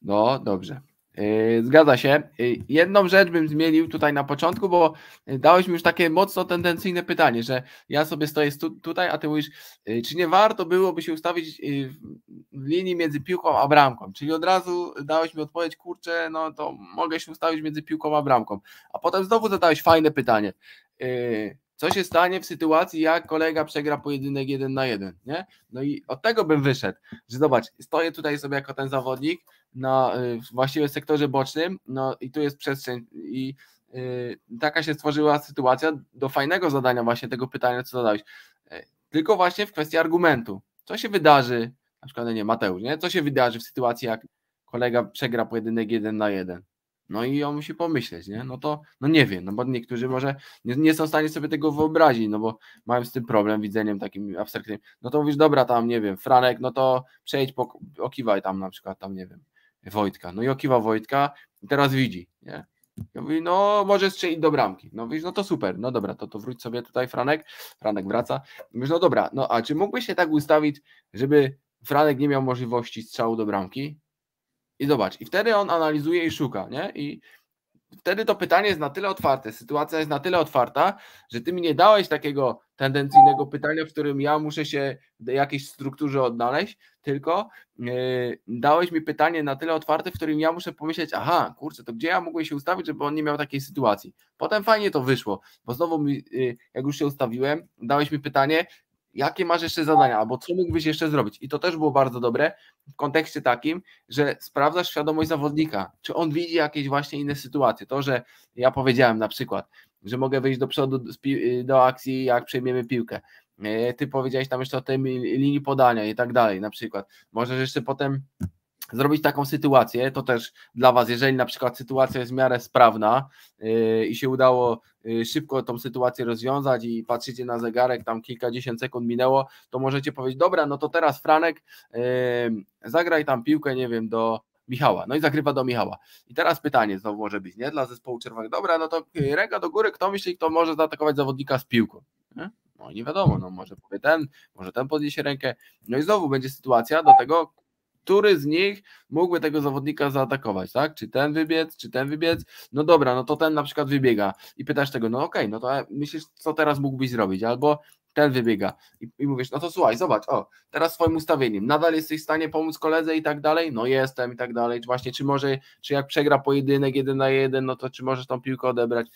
No dobrze. Yy, Zgadza się. Yy, Jedną rzecz bym zmienił tutaj na początku, bo yy, dałeś mi już takie mocno tendencyjne pytanie, że ja sobie stoję stu, tutaj, a ty mówisz, czy nie warto byłoby się ustawić w linii między piłką a bramką? Czyli od razu dałeś mi odpowiedź, kurczę, no to mogę się ustawić między piłką a bramką. A potem znowu zadałeś fajne pytanie. Yy, Co się stanie w sytuacji, jak kolega przegra pojedynek jeden na jeden, nie? No i od tego bym wyszedł, że zobacz, stoję tutaj sobie jako ten zawodnik, na y, właściwie sektorze bocznym, no i tu jest przestrzeń i y, taka się stworzyła sytuacja do fajnego zadania właśnie tego pytania, co zadałeś. Y, Tylko właśnie w kwestii argumentu. Co się wydarzy, na przykład, nie, Mateusz, nie? Co się wydarzy w sytuacji, jak kolega przegra pojedynek jeden na jeden? No i on musi pomyśleć, nie? No to, no nie wiem, no bo niektórzy może nie, nie są w stanie sobie tego wyobrazić, no bo mają z tym problem, widzeniem takim abstrakcyjnym. No to mówisz, dobra, tam, nie wiem, Franek, no to przejdź, po, okiwaj tam na przykład, tam, nie wiem, Wojtka. No i okiwa Wojtka i teraz widzi, nie? Ja mówię, no może strzelić do bramki. No mówisz, no to super, no dobra, to, to wróć sobie tutaj Franek. Franek wraca. Mówisz, no dobra, no a czy mógłbyś się tak ustawić, żeby Franek nie miał możliwości strzału do bramki? I zobacz, i wtedy on analizuje i szuka, nie? I wtedy to pytanie jest na tyle otwarte, sytuacja jest na tyle otwarta, że ty mi nie dałeś takiego tendencyjnego pytania, w którym ja muszę się w jakiejś strukturze odnaleźć, tylko yy, dałeś mi pytanie na tyle otwarte, w którym ja muszę pomyśleć, aha, kurczę, to gdzie ja mogłem się ustawić, żeby on nie miał takiej sytuacji. Potem fajnie to wyszło, bo znowu mi, yy, jak już się ustawiłem, dałeś mi pytanie jakie masz jeszcze zadania, albo co mógłbyś jeszcze zrobić. I to też było bardzo dobre w kontekście takim, że sprawdzasz świadomość zawodnika, czy on widzi jakieś właśnie inne sytuacje. To, że ja powiedziałem na przykład, że mogę wyjść do przodu do akcji, jak przejmiemy piłkę. E, ty powiedziałeś tam jeszcze o tej linii podania i tak dalej, na przykład. Możesz jeszcze potem zrobić taką sytuację, to też dla Was, jeżeli na przykład sytuacja jest w miarę sprawna yy, i się udało yy, szybko tą sytuację rozwiązać i patrzycie na zegarek, tam kilkadziesiąt sekund minęło, to możecie powiedzieć, dobra, no to teraz Franek, yy, zagraj tam piłkę, nie wiem, do Michała, no i zagrywa do Michała. I teraz pytanie znowu może być, nie, dla zespołu czerwonego, dobra, no to ręka do góry, kto myśli, kto może zaatakować zawodnika z piłką? Nie? No nie wiadomo, no może powie ten, może ten podniesie rękę, no i znowu będzie sytuacja do tego, który z nich mógłby tego zawodnika zaatakować, tak? Czy ten wybiec, czy ten wybiec? No dobra, no to ten na przykład wybiega i pytasz tego, no okej, okay, no to myślisz, co teraz mógłbyś zrobić? Albo ten wybiega I, i mówisz, no to słuchaj, zobacz, o, teraz swoim ustawieniem, nadal jesteś w stanie pomóc koledze i tak dalej? No jestem i tak dalej, czy właśnie, czy może, czy jak przegra pojedynek jeden na jeden, no to czy możesz tą piłkę odebrać?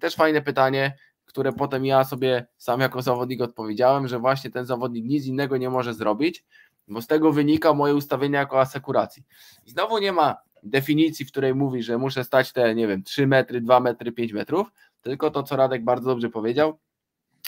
Też fajne pytanie, które potem ja sobie sam jako zawodnik odpowiedziałem, że właśnie ten zawodnik nic innego nie może zrobić, bo z tego wynika moje ustawienie jako asekuracji. I znowu nie ma definicji, w której mówi, że muszę stać te, nie wiem, 3 metry, 2 metry, 5 metrów, tylko to, co Radek bardzo dobrze powiedział,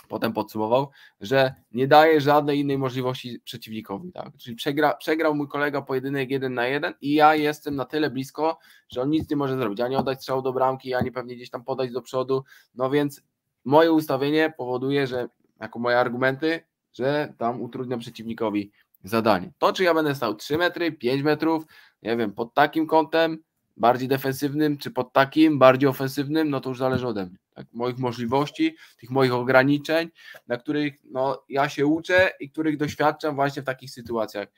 potem podsumował, że nie daje żadnej innej możliwości przeciwnikowi. Tak? Czyli przegra, przegrał mój kolega pojedynek jeden na jeden i ja jestem na tyle blisko, że on nic nie może zrobić, ani oddać strzał do bramki, ani pewnie gdzieś tam podać do przodu, no więc moje ustawienie powoduje, że jako moje argumenty, że tam utrudniam przeciwnikowi zadanie. To, czy ja będę stał 3 metry, 5 metrów, nie wiem, pod takim kątem, bardziej defensywnym, czy pod takim, bardziej ofensywnym, no to już zależy ode mnie. Tak? Moich możliwości, tych moich ograniczeń, na których no, ja się uczę i których doświadczam właśnie w takich sytuacjach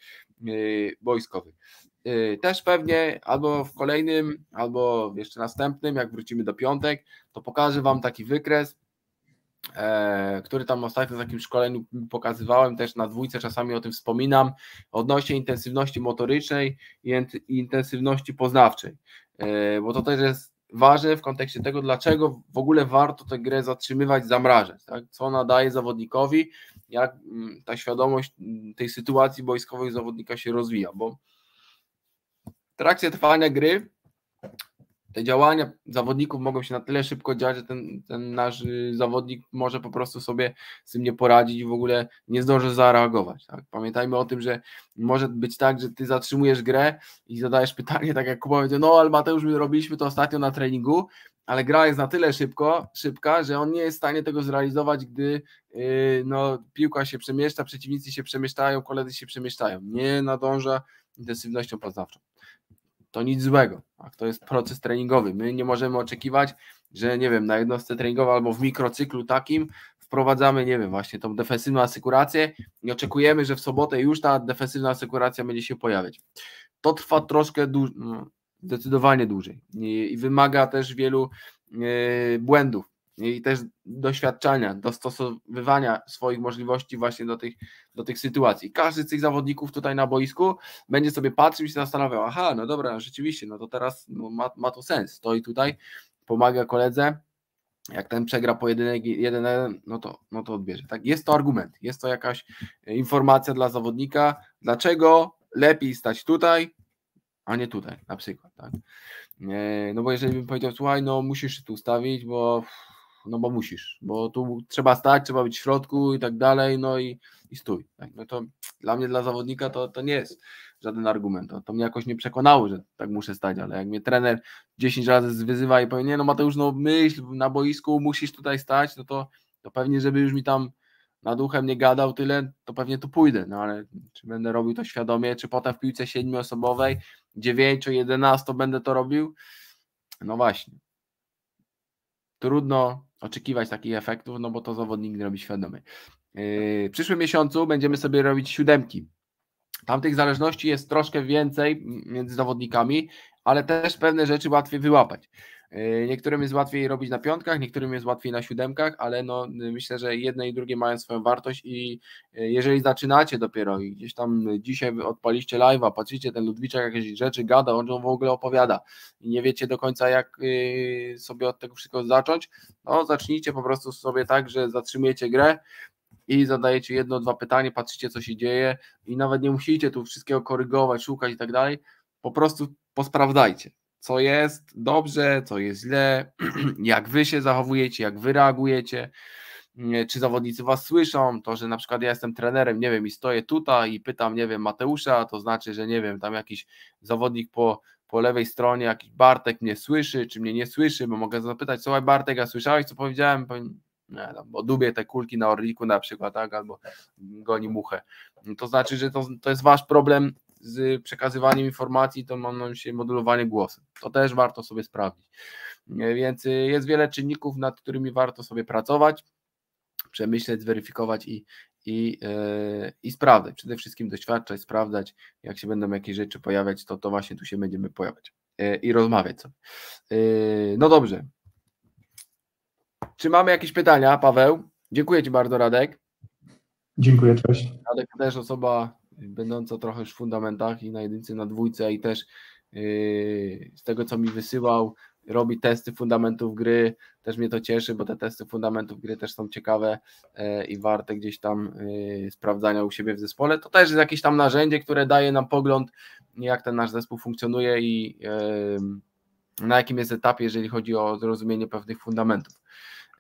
yy, wojskowych. Yy, też pewnie albo w kolejnym, albo jeszcze następnym, jak wrócimy do piątek, to pokażę Wam taki wykres, który tam ostatnio w takim szkoleniu pokazywałem, też na dwójce czasami o tym wspominam, odnośnie intensywności motorycznej i intensywności poznawczej, e, bo to też jest ważne w kontekście tego, dlaczego w ogóle warto tę grę zatrzymywać, zamrażać, tak? co ona daje zawodnikowi, jak mm, ta świadomość mm, tej sytuacji wojskowej zawodnika się rozwija, bo trakcie trwania gry te działania zawodników mogą się na tyle szybko dziać, że ten, ten nasz y, zawodnik może po prostu sobie z tym nie poradzić i w ogóle nie zdąży zareagować. Tak? Pamiętajmy o tym, że może być tak, że ty zatrzymujesz grę i zadajesz pytanie, tak jak Kuba powiedział, no ale Mateusz, my robiliśmy to ostatnio na treningu, ale gra jest na tyle szybko, szybka, że on nie jest w stanie tego zrealizować, gdy yy, no, piłka się przemieszcza, przeciwnicy się przemieszczają, koledzy się przemieszczają. Nie nadąża intensywnością poznawczą to nic złego. Tak? To jest proces treningowy. My nie możemy oczekiwać, że nie wiem, na jednostce treningowej albo w mikrocyklu takim wprowadzamy, nie wiem, właśnie tą defensywną asekurację i oczekujemy, że w sobotę już ta defensywna asekuracja będzie się pojawiać. To trwa troszkę dłużej, no, zdecydowanie dłużej i, wymaga też wielu yy, błędów i też doświadczania, dostosowywania swoich możliwości właśnie do tych, do tych sytuacji. Każdy z tych zawodników tutaj na boisku będzie sobie patrzył i się zastanawiał, aha, no dobra, rzeczywiście, no to teraz no, ma, ma to sens, stoi tutaj, pomaga koledze, jak ten przegra pojedynek 1-1, no to, no to odbierze. Tak? Jest to argument, jest to jakaś informacja dla zawodnika, dlaczego lepiej stać tutaj, a nie tutaj na przykład. Tak? No bo jeżeli bym powiedział, słuchaj, no musisz się tu ustawić, bo no bo musisz, bo tu trzeba stać, trzeba być w środku i tak dalej, no i, i stój. Tak? No to dla mnie, dla zawodnika to, to nie jest żaden argument. To, to mnie jakoś nie przekonało, że tak muszę stać, ale jak mnie trener 10 razy wyzywa i powie, nie no Mateusz, no myśl na boisku, musisz tutaj stać, no to, to pewnie, żeby już mi tam nad uchem nie gadał tyle, to pewnie tu pójdę, no ale czy będę robił to świadomie, czy potem w piłce siedmioosobowej, 9, 11 będę to robił? No właśnie. Trudno oczekiwać takich efektów, no bo to zawodnik nie robi świadomie. Yy, w przyszłym miesiącu będziemy sobie robić siódemki. Tamtych zależności jest troszkę więcej między zawodnikami, ale też pewne rzeczy łatwiej wyłapać. Yy, niektórym jest łatwiej robić na piątkach, niektórym jest łatwiej na siódemkach, ale no, myślę, że jedne i drugie mają swoją wartość i yy, jeżeli zaczynacie dopiero i gdzieś tam dzisiaj odpaliście live'a, patrzycie, ten Ludwiczek jakieś rzeczy gada, on w ogóle opowiada i nie wiecie do końca jak sobie od tego wszystkiego zacząć, no zacznijcie po prostu sobie tak, że zatrzymujecie grę, i zadajecie jedno, dwa pytania, patrzycie co się dzieje i nawet nie musicie tu wszystkiego korygować, szukać i tak dalej, po prostu posprawdzajcie, co jest dobrze, co jest źle, jak wy się zachowujecie, jak wy reagujecie, czy zawodnicy was słyszą, to, że na przykład ja jestem trenerem, nie wiem, i stoję tutaj i pytam, nie wiem, Mateusza, to znaczy, że nie wiem, tam jakiś zawodnik po, po lewej stronie, jakiś Bartek mnie słyszy, czy mnie nie słyszy, bo mogę zapytać, słuchaj Bartek, a słyszałeś, co powiedziałem? Nie, no, bo dubię te kulki na orliku na przykład, tak, albo goni muchę. To znaczy, że to, to jest wasz problem z przekazywaniem informacji, to mam się modulowanie głosu. To też warto sobie sprawdzić. Więc jest wiele czynników, nad którymi warto sobie pracować przemyśleć, zweryfikować i, i, yy, i sprawdzać. Przede wszystkim doświadczać, sprawdzać, jak się będą jakieś rzeczy pojawiać, to, to właśnie tu się będziemy pojawiać yy, i rozmawiać sobie. Yy, no dobrze. Czy mamy jakieś pytania, Paweł? Dziękuję Ci bardzo, Radek. Dziękuję, cześć. Radek też osoba będąca trochę już w fundamentach i na jedynce, na dwójce i też yy, z tego, co mi wysyłał, robi testy fundamentów gry, też mnie to cieszy, bo te testy fundamentów gry też są ciekawe e, i warte gdzieś tam e, sprawdzania u siebie w zespole. To też jest jakieś tam narzędzie, które daje nam pogląd, jak ten nasz zespół funkcjonuje i na jakim jest etapie, jeżeli chodzi o zrozumienie pewnych fundamentów.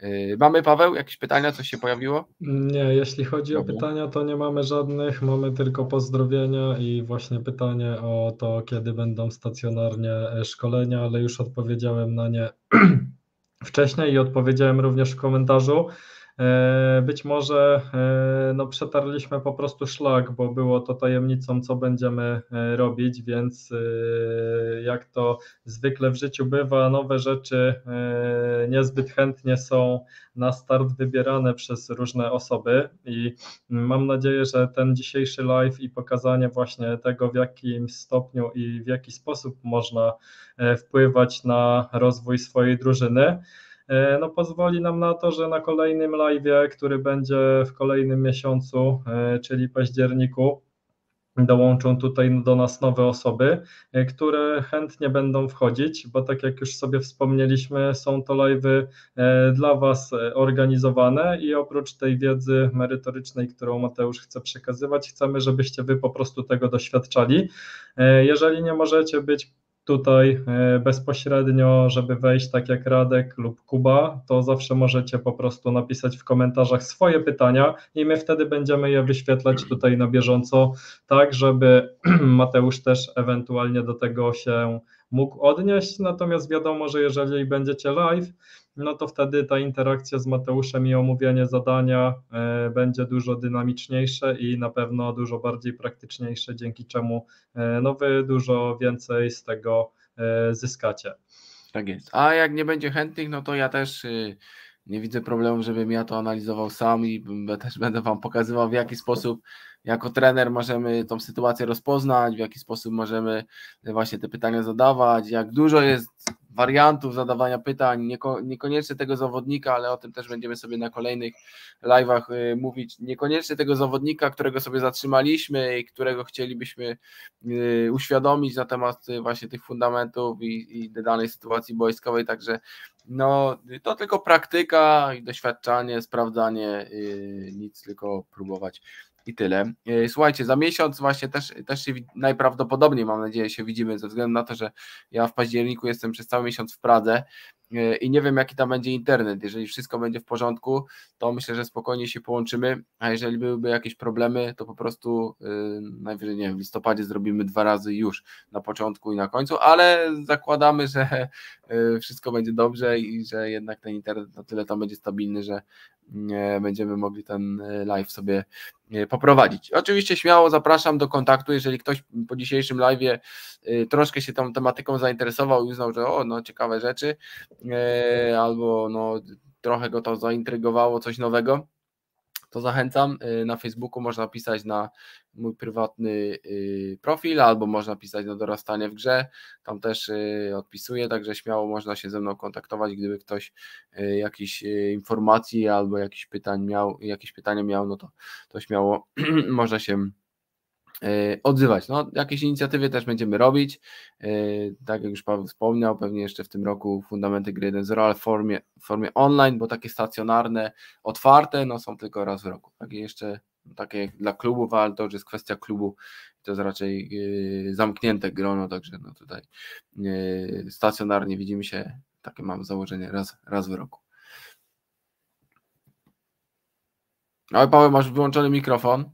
Yy, mamy, Paweł, jakieś pytania? Coś się pojawiło? Nie, jeśli chodzi o pytania, to nie mamy żadnych. Mamy tylko pozdrowienia i właśnie pytanie o to, kiedy będą stacjonarnie e, szkolenia, ale już odpowiedziałem na nie wcześniej i odpowiedziałem również w komentarzu. E, być może e, no, przetarliśmy po prostu szlak, bo było to tajemnicą, co będziemy e, robić, więc jak to zwykle w życiu bywa, nowe rzeczy niezbyt chętnie są na start wybierane przez różne osoby i mam nadzieję, że ten dzisiejszy live i pokazanie właśnie tego, w jakim stopniu i w jaki sposób można wpływać na rozwój swojej drużyny, no pozwoli nam na to, że na kolejnym live, który będzie w kolejnym miesiącu, e, czyli październiku, dołączą tutaj do nas nowe osoby, e, które chętnie będą wchodzić, bo tak jak już sobie wspomnieliśmy, są to live'y dla Was organizowane i oprócz tej wiedzy merytorycznej, którą Mateusz chce przekazywać, chcemy, żebyście Wy po prostu tego doświadczali. Jeżeli nie możecie być tutaj e, bezpośrednio, żeby wejść tak jak Radek lub Kuba, to zawsze możecie po prostu napisać w komentarzach swoje pytania i my wtedy będziemy je wyświetlać tutaj na bieżąco, tak żeby Mateusz też ewentualnie do tego się mógł odnieść. Natomiast wiadomo, że jeżeli będziecie live, no to wtedy ta interakcja z Mateuszem i omówienie zadania e, będzie dużo dynamiczniejsze i na pewno dużo bardziej praktyczniejsze, dzięki czemu e, no wy dużo więcej z tego e, zyskacie. Tak jest. A jak nie będzie chętnych, no to ja też y, nie widzę problemu, żebym ja to analizował sam i też będę Wam pokazywał, w jaki sposób jako trener możemy tą sytuację rozpoznać, w jaki sposób możemy właśnie te pytania zadawać, jak dużo jest wariantów zadawania pytań, nieko, niekoniecznie tego zawodnika, ale o tym też będziemy sobie na kolejnych live'ach y, mówić, niekoniecznie tego zawodnika, którego sobie zatrzymaliśmy i którego chcielibyśmy y, uświadomić na temat y, właśnie tych fundamentów i, i danej sytuacji wojskowej, także no, to tylko praktyka i doświadczanie, sprawdzanie, nic tylko próbować i tyle. E, słuchajcie, za miesiąc właśnie też, też się najprawdopodobniej, mam nadzieję, się widzimy, ze względu na to, że ja w październiku jestem przez cały miesiąc w Pradze e, i nie wiem, jaki tam będzie internet. Jeżeli wszystko będzie w porządku, to myślę, że spokojnie się połączymy, a jeżeli byłyby jakieś problemy, to po prostu yy, najwyżej, nie wiem, w listopadzie zrobimy dwa razy już na początku i na końcu, ale zakładamy, że wszystko będzie dobrze i że jednak ten internet na tyle tam będzie stabilny, że będziemy mogli ten e, live sobie e, poprowadzić. Oczywiście śmiało zapraszam do kontaktu, jeżeli ktoś po dzisiejszym live e, troszkę się tą tematyką zainteresował i uznał, że o, no ciekawe rzeczy, albo no trochę go to zaintrygowało, coś nowego, to zachęcam. Y, na Facebooku można pisać na mój prywatny y, profil, albo można pisać na dorastanie w grze. Tam też y, odpisuję, także śmiało można się ze mną kontaktować, gdyby ktoś jakieś informacji albo jakieś pytań miał, jakieś pytanie miał, no to, to śmiało można się odzywać. No, jakieś inicjatywy też będziemy robić. Tak jak już Paweł wspomniał, pewnie jeszcze w tym roku fundamenty gry 1.0, ale w formie, w formie online, bo takie stacjonarne, otwarte, no są tylko raz w roku. Takie jeszcze takie jak dla klubów, ale to już jest kwestia klubu, to jest raczej zamknięte grono, także no tutaj stacjonarnie widzimy się, takie mam założenie raz, raz w roku. Ale Paweł, masz wyłączony mikrofon.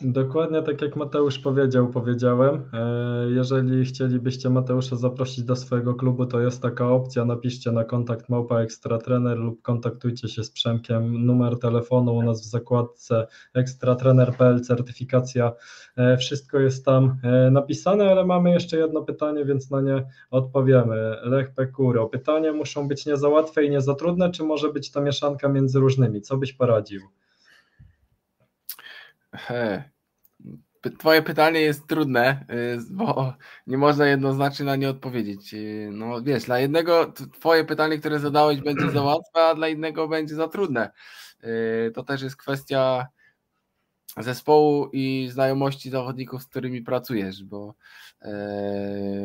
Dokładnie tak jak Mateusz powiedział, powiedziałem. E, jeżeli chcielibyście Mateusza zaprosić do swojego klubu, to jest taka opcja. Napiszcie na kontakt małpa ekstratrener lub kontaktujcie się z Przemkiem. Numer telefonu u nas w zakładce ekstratrener.pl, certyfikacja. E, wszystko jest tam e, napisane, ale mamy jeszcze jedno pytanie, więc na nie odpowiemy. Lech Pekuro. Pytania muszą być nie za łatwe i nie za trudne, czy może być to mieszanka między różnymi? Co byś poradził? Twoje pytanie jest trudne, y, bo nie można jednoznacznie na nie odpowiedzieć. Y, no wiesz, dla jednego twoje pytanie, które zadałeś będzie za łatwe, a dla innego będzie za trudne. Y, to też jest kwestia zespołu i znajomości zawodników, z którymi pracujesz, bo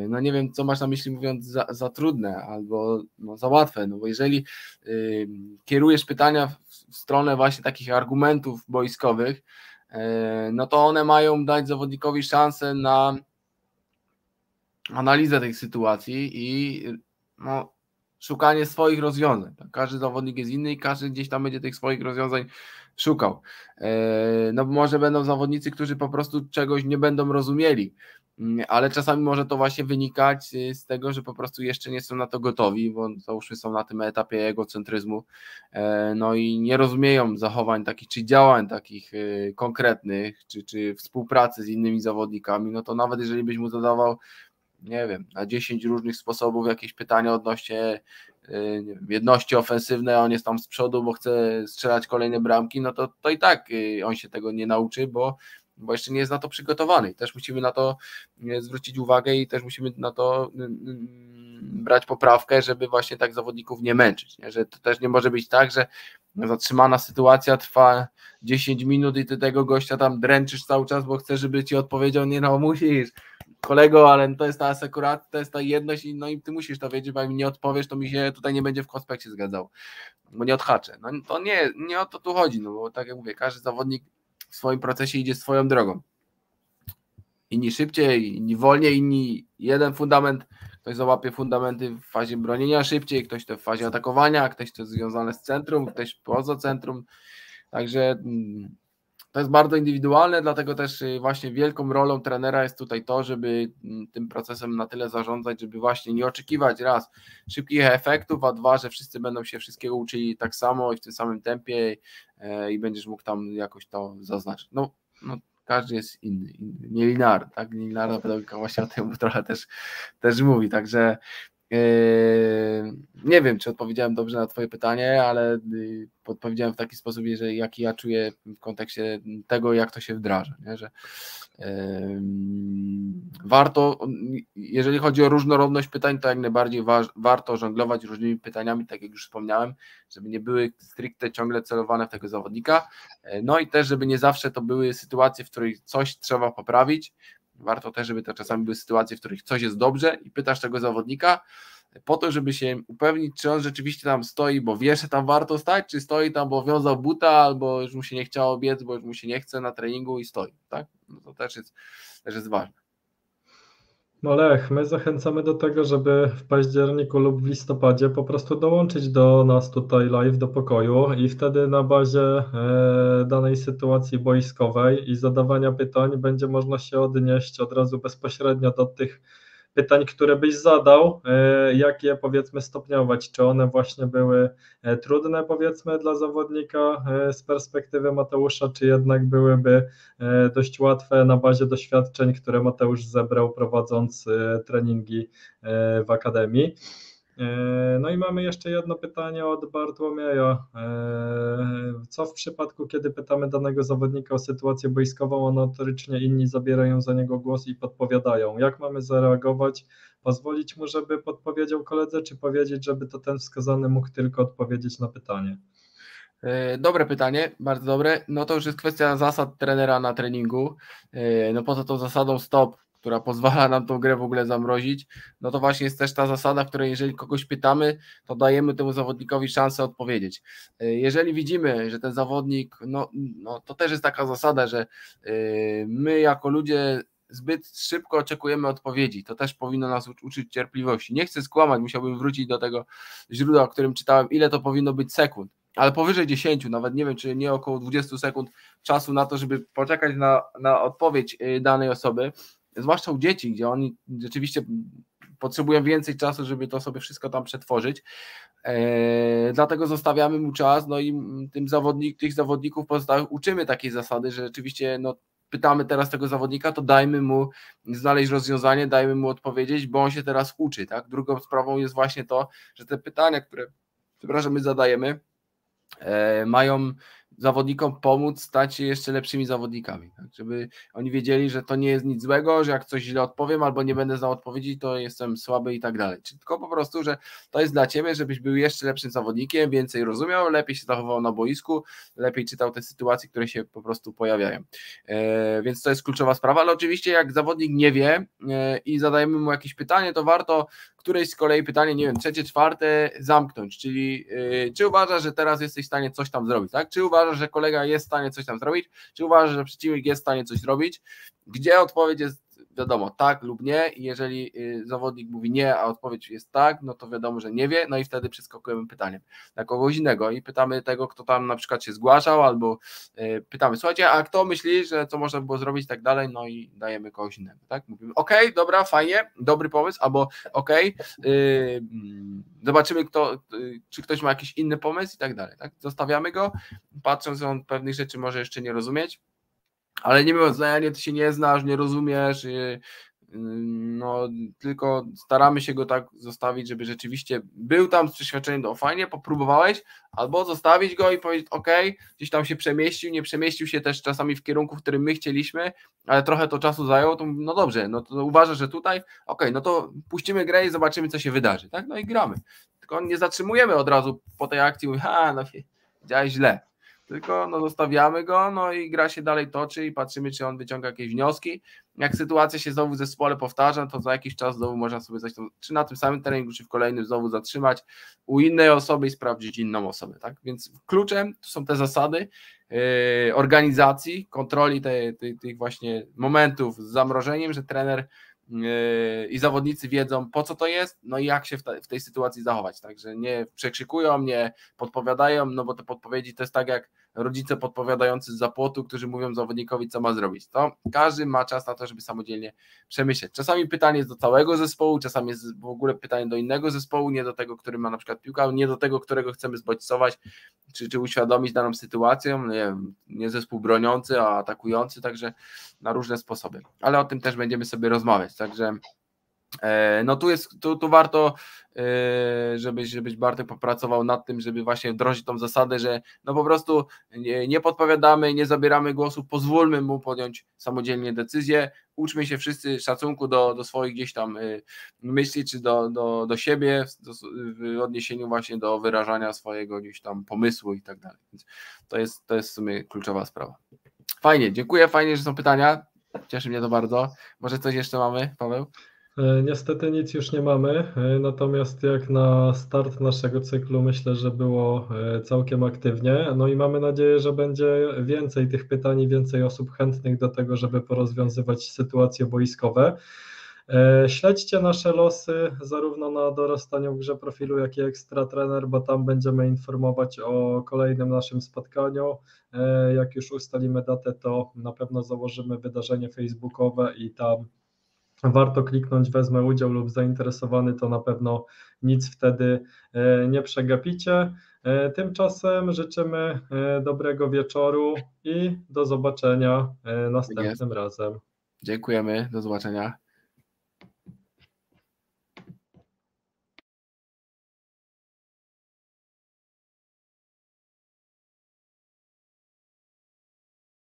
no nie wiem, co masz na myśli mówiąc za, za trudne albo no, za łatwe, no bo jeżeli kierujesz pytania w stronę właśnie takich argumentów boiskowych, E, no to one mają dać zawodnikowi szansę na analizę tej sytuacji i no, szukanie swoich rozwiązań. Tak, każdy zawodnik jest inny i każdy gdzieś tam będzie tych swoich rozwiązań szukał. E, no może będą zawodnicy, którzy po prostu czegoś nie będą rozumieli Mm, ale czasami może to właśnie wynikać y, z tego, że po prostu jeszcze nie są na to gotowi, bo załóżmy są na tym etapie egocentryzmu, e, no i nie rozumieją zachowań takich, czy działań takich y, konkretnych, czy, czy współpracy z innymi zawodnikami, no to nawet jeżeli byś mu zadawał, nie wiem, na 10 różnych sposobów jakieś pytania odnośnie y, jedności ofensywnej, a on jest tam z przodu, bo chce strzelać kolejne bramki, no to, to i tak on się tego nie nauczy, bo bo jeszcze nie jest na to przygotowany. Też musimy na to e, zwrócić uwagę i też musimy na to brać poprawkę, żeby właśnie tak zawodników nie męczyć. Nie? Że to też nie może być tak, że zatrzymana sytuacja trwa 10 minut i ty tego gościa tam dręczysz cały czas, bo chcesz, żeby ci odpowiedział, nie no musisz, kolego, ale to jest ta asekurat, to jest ta jedność i no i ty musisz to wiedzieć, bo jak mi nie odpowiesz, to mi się tutaj nie będzie w konspekcie zgadzał, bo nie odhaczę. No to nie, nie o to tu chodzi, no bo tak jak mówię, każdy zawodnik w swoim procesie idzie swoją drogą. Inni szybciej, inni wolniej, inni jeden fundament, ktoś załapie fundamenty w fazie bronienia szybciej, ktoś to w fazie atakowania, ktoś to związane z centrum, ktoś poza centrum. Także mm, to jest bardzo indywidualne, dlatego też y, właśnie wielką rolą trenera jest tutaj to, żeby mm, tym procesem na tyle zarządzać, żeby właśnie nie oczekiwać raz szybkich efektów, a dwa, że wszyscy będą się wszystkiego uczyli tak samo i w tym samym tempie e, i będziesz mógł tam jakoś to zaznaczyć. No, no każdy jest inny, inny nielinearny, tak? Nielinearna pedagogika właśnie o tym trochę też, też mówi, także nie wiem, czy odpowiedziałem dobrze na Twoje pytanie, ale y, odpowiedziałem w taki sposób, że jaki ja czuję w kontekście tego, jak to się wdraża. Nie? Że warto, jeżeli chodzi o różnorodność pytań, to jak najbardziej wa warto żonglować różnymi pytaniami, tak jak już wspomniałem, żeby nie były stricte ciągle celowane w tego zawodnika. E, no i też, żeby nie zawsze to były sytuacje, w których coś trzeba poprawić, Warto też, żeby to czasami były sytuacje, w których coś jest dobrze i pytasz tego zawodnika po to, żeby się upewnić, czy on rzeczywiście tam stoi, bo wie, że tam warto stać, czy stoi tam, bo wiązał buta, albo już mu się nie chciało biec, bo już mu się nie chce na treningu i stoi, tak? No to też jest, też jest ważne. No Lech, my zachęcamy do tego, żeby w październiku lub w listopadzie po prostu dołączyć do nas tutaj live do pokoju i wtedy na bazie e, danej sytuacji boiskowej i zadawania pytań będzie można się odnieść od razu bezpośrednio do tych pytań, które byś zadał, e, jak je powiedzmy stopniować, czy one właśnie były e, trudne powiedzmy dla zawodnika e, z perspektywy Mateusza, czy jednak byłyby dość łatwe na bazie doświadczeń, które Mateusz zebrał prowadząc treningi w Akademii. E, no i mamy jeszcze jedno pytanie od Bartłomieja. E, co w przypadku, kiedy pytamy danego zawodnika o sytuację boiskową, a notorycznie inni zabierają za niego głos i podpowiadają? Jak mamy zareagować? Pozwolić mu, żeby podpowiedział koledze, czy powiedzieć, żeby to ten wskazany mógł tylko odpowiedzieć na pytanie? E, dobre pytanie, bardzo dobre. No to już jest kwestia zasad trenera na treningu. No poza tą zasadą stop, która pozwala nam tą grę w ogóle zamrozić, no to właśnie jest też ta zasada, w której jeżeli kogoś pytamy, to dajemy temu zawodnikowi szansę odpowiedzieć. E, jeżeli widzimy, że ten zawodnik, no, no to też jest taka zasada, że my jako ludzie zbyt szybko oczekujemy odpowiedzi. To też powinno nas uczyć cierpliwości. Nie chcę skłamać, musiałbym wrócić do tego źródła, o którym czytałem, ile to powinno być sekund ale powyżej 10, nawet nie wiem, czy nie około 20 sekund czasu na to, żeby poczekać na, na odpowiedź y, danej osoby, zwłaszcza u dzieci, gdzie oni rzeczywiście potrzebują więcej czasu, żeby to sobie wszystko tam przetworzyć. Eee, dlatego zostawiamy mu czas, no i tym zawodnik, tych zawodników pozostałych uczymy takiej zasady, że rzeczywiście no, pytamy teraz tego zawodnika, to dajmy mu znaleźć rozwiązanie, dajmy mu odpowiedzieć, bo on się teraz uczy. Tak? Drugą sprawą jest właśnie to, że te pytania, które przepraszam, my zadajemy, E, mają zawodnikom pomóc stać się jeszcze lepszymi zawodnikami, tak? żeby oni wiedzieli, że to nie jest nic złego, że jak coś źle odpowiem albo nie będę znał odpowiedzi, to jestem słaby i tak dalej. Tylko po prostu, że to jest dla Ciebie, żebyś był jeszcze lepszym zawodnikiem, więcej rozumiał, lepiej się zachował na boisku, lepiej czytał te sytuacje, które się po prostu pojawiają. E, więc to jest kluczowa sprawa, ale oczywiście jak zawodnik nie wie e, i zadajemy mu jakieś pytanie, to warto któreś z kolei pytanie, nie wiem, trzecie, czwarte zamknąć, czyli yy, czy uważasz, że teraz jesteś w stanie coś tam zrobić, tak? Czy uważasz, że kolega jest w stanie coś tam zrobić? Czy uważasz, że przeciwnik jest w stanie coś zrobić? Gdzie odpowiedź jest wiadomo tak lub nie i jeżeli y, zawodnik mówi nie, a odpowiedź jest tak, no to wiadomo, że nie wie, no i wtedy przeskakujemy pytaniem na kogoś innego i pytamy tego, kto tam na przykład się zgłaszał albo y, pytamy, słuchajcie, a kto myśli, że co można było zrobić i tak dalej, no i dajemy kogoś innego, tak? Mówimy, ok, dobra, fajnie, dobry pomysł, albo ok, yy, zobaczymy kto, yy, czy ktoś ma jakiś inny pomysł i tak dalej, tak? Zostawiamy go, patrząc, że on pewnych rzeczy może jeszcze nie rozumieć, ale nie mówiąc, no ty się nie znasz, nie rozumiesz, y, no tylko staramy się go tak zostawić, żeby rzeczywiście był tam z przeświadczeniem, o fajnie, popróbowałeś, albo zostawić go i powiedzieć, ok, gdzieś tam się przemieścił, nie przemieścił się też czasami w kierunku, w którym my chcieliśmy, ale trochę to czasu zajęło, to no dobrze, no to uważasz, że tutaj, ok, no to puścimy grę i zobaczymy, co się wydarzy, tak, no i gramy. Tylko nie zatrzymujemy od razu po tej akcji, mówię, ha, no działałeś źle, tylko no, zostawiamy go, no i gra się dalej toczy i patrzymy, czy on wyciąga jakieś wnioski. Jak sytuacja się znowu w zespole powtarza, to za jakiś czas znowu można sobie coś tam, czy na tym samym treningu, czy w kolejnym znowu zatrzymać u innej osoby i sprawdzić inną osobę. Tak? Więc kluczem to są te zasady yy, organizacji, kontroli te, te, tych właśnie momentów z zamrożeniem, że trener Yy, i zawodnicy wiedzą po co to jest, no i jak się w, w, tej sytuacji zachować. Także nie przekrzykują, nie podpowiadają, no bo te podpowiedzi to jest tak jak rodzice podpowiadający z zapłotu, którzy mówią zawodnikowi, co ma zrobić. To każdy ma czas na to, żeby samodzielnie przemyśleć. Czasami pytanie jest do całego zespołu, czasami jest w ogóle pytanie do innego zespołu, nie do tego, który ma na przykład piłkę, nie do tego, którego chcemy zbodźcować, czy, czy uświadomić daną sytuację. Nie, wiem, nie zespół broniący, a atakujący, także na różne sposoby. Ale o tym też będziemy sobie rozmawiać. Także no tu jest, tu, tu warto, e, żebyś, żebyś Bartek popracował nad tym, żeby właśnie wdrożyć tą zasadę, że no po prostu nie, nie podpowiadamy, nie zabieramy głosu, pozwólmy mu podjąć samodzielnie decyzję, uczmy się wszyscy szacunku do, do swoich gdzieś tam e, myśli, czy do, do, do siebie w odniesieniu właśnie do wyrażania swojego gdzieś tam pomysłu i tak dalej. Więc to jest, to jest w sumie kluczowa sprawa. Fajnie, dziękuję, fajnie, że są pytania, cieszy mnie to bardzo. Może coś jeszcze mamy, Paweł? E, niestety nic już nie mamy, e, natomiast jak na start naszego cyklu myślę, że było e, całkiem aktywnie. No i mamy nadzieję, że będzie więcej tych pytań więcej osób chętnych do tego, żeby porozwiązywać sytuacje boiskowe. Śledźcie nasze losy zarówno na dorastaniu w grze profilu, jak i ekstra trener, bo tam będziemy informować o kolejnym naszym spotkaniu. Jak już ustalimy datę, to na pewno założymy wydarzenie facebookowe i tam warto kliknąć wezmę udział lub zainteresowany, to na pewno nic wtedy e, nie przegapicie. E, tymczasem życzymy e, dobrego wieczoru i do zobaczenia następnym razem. Dziękujemy, do zobaczenia.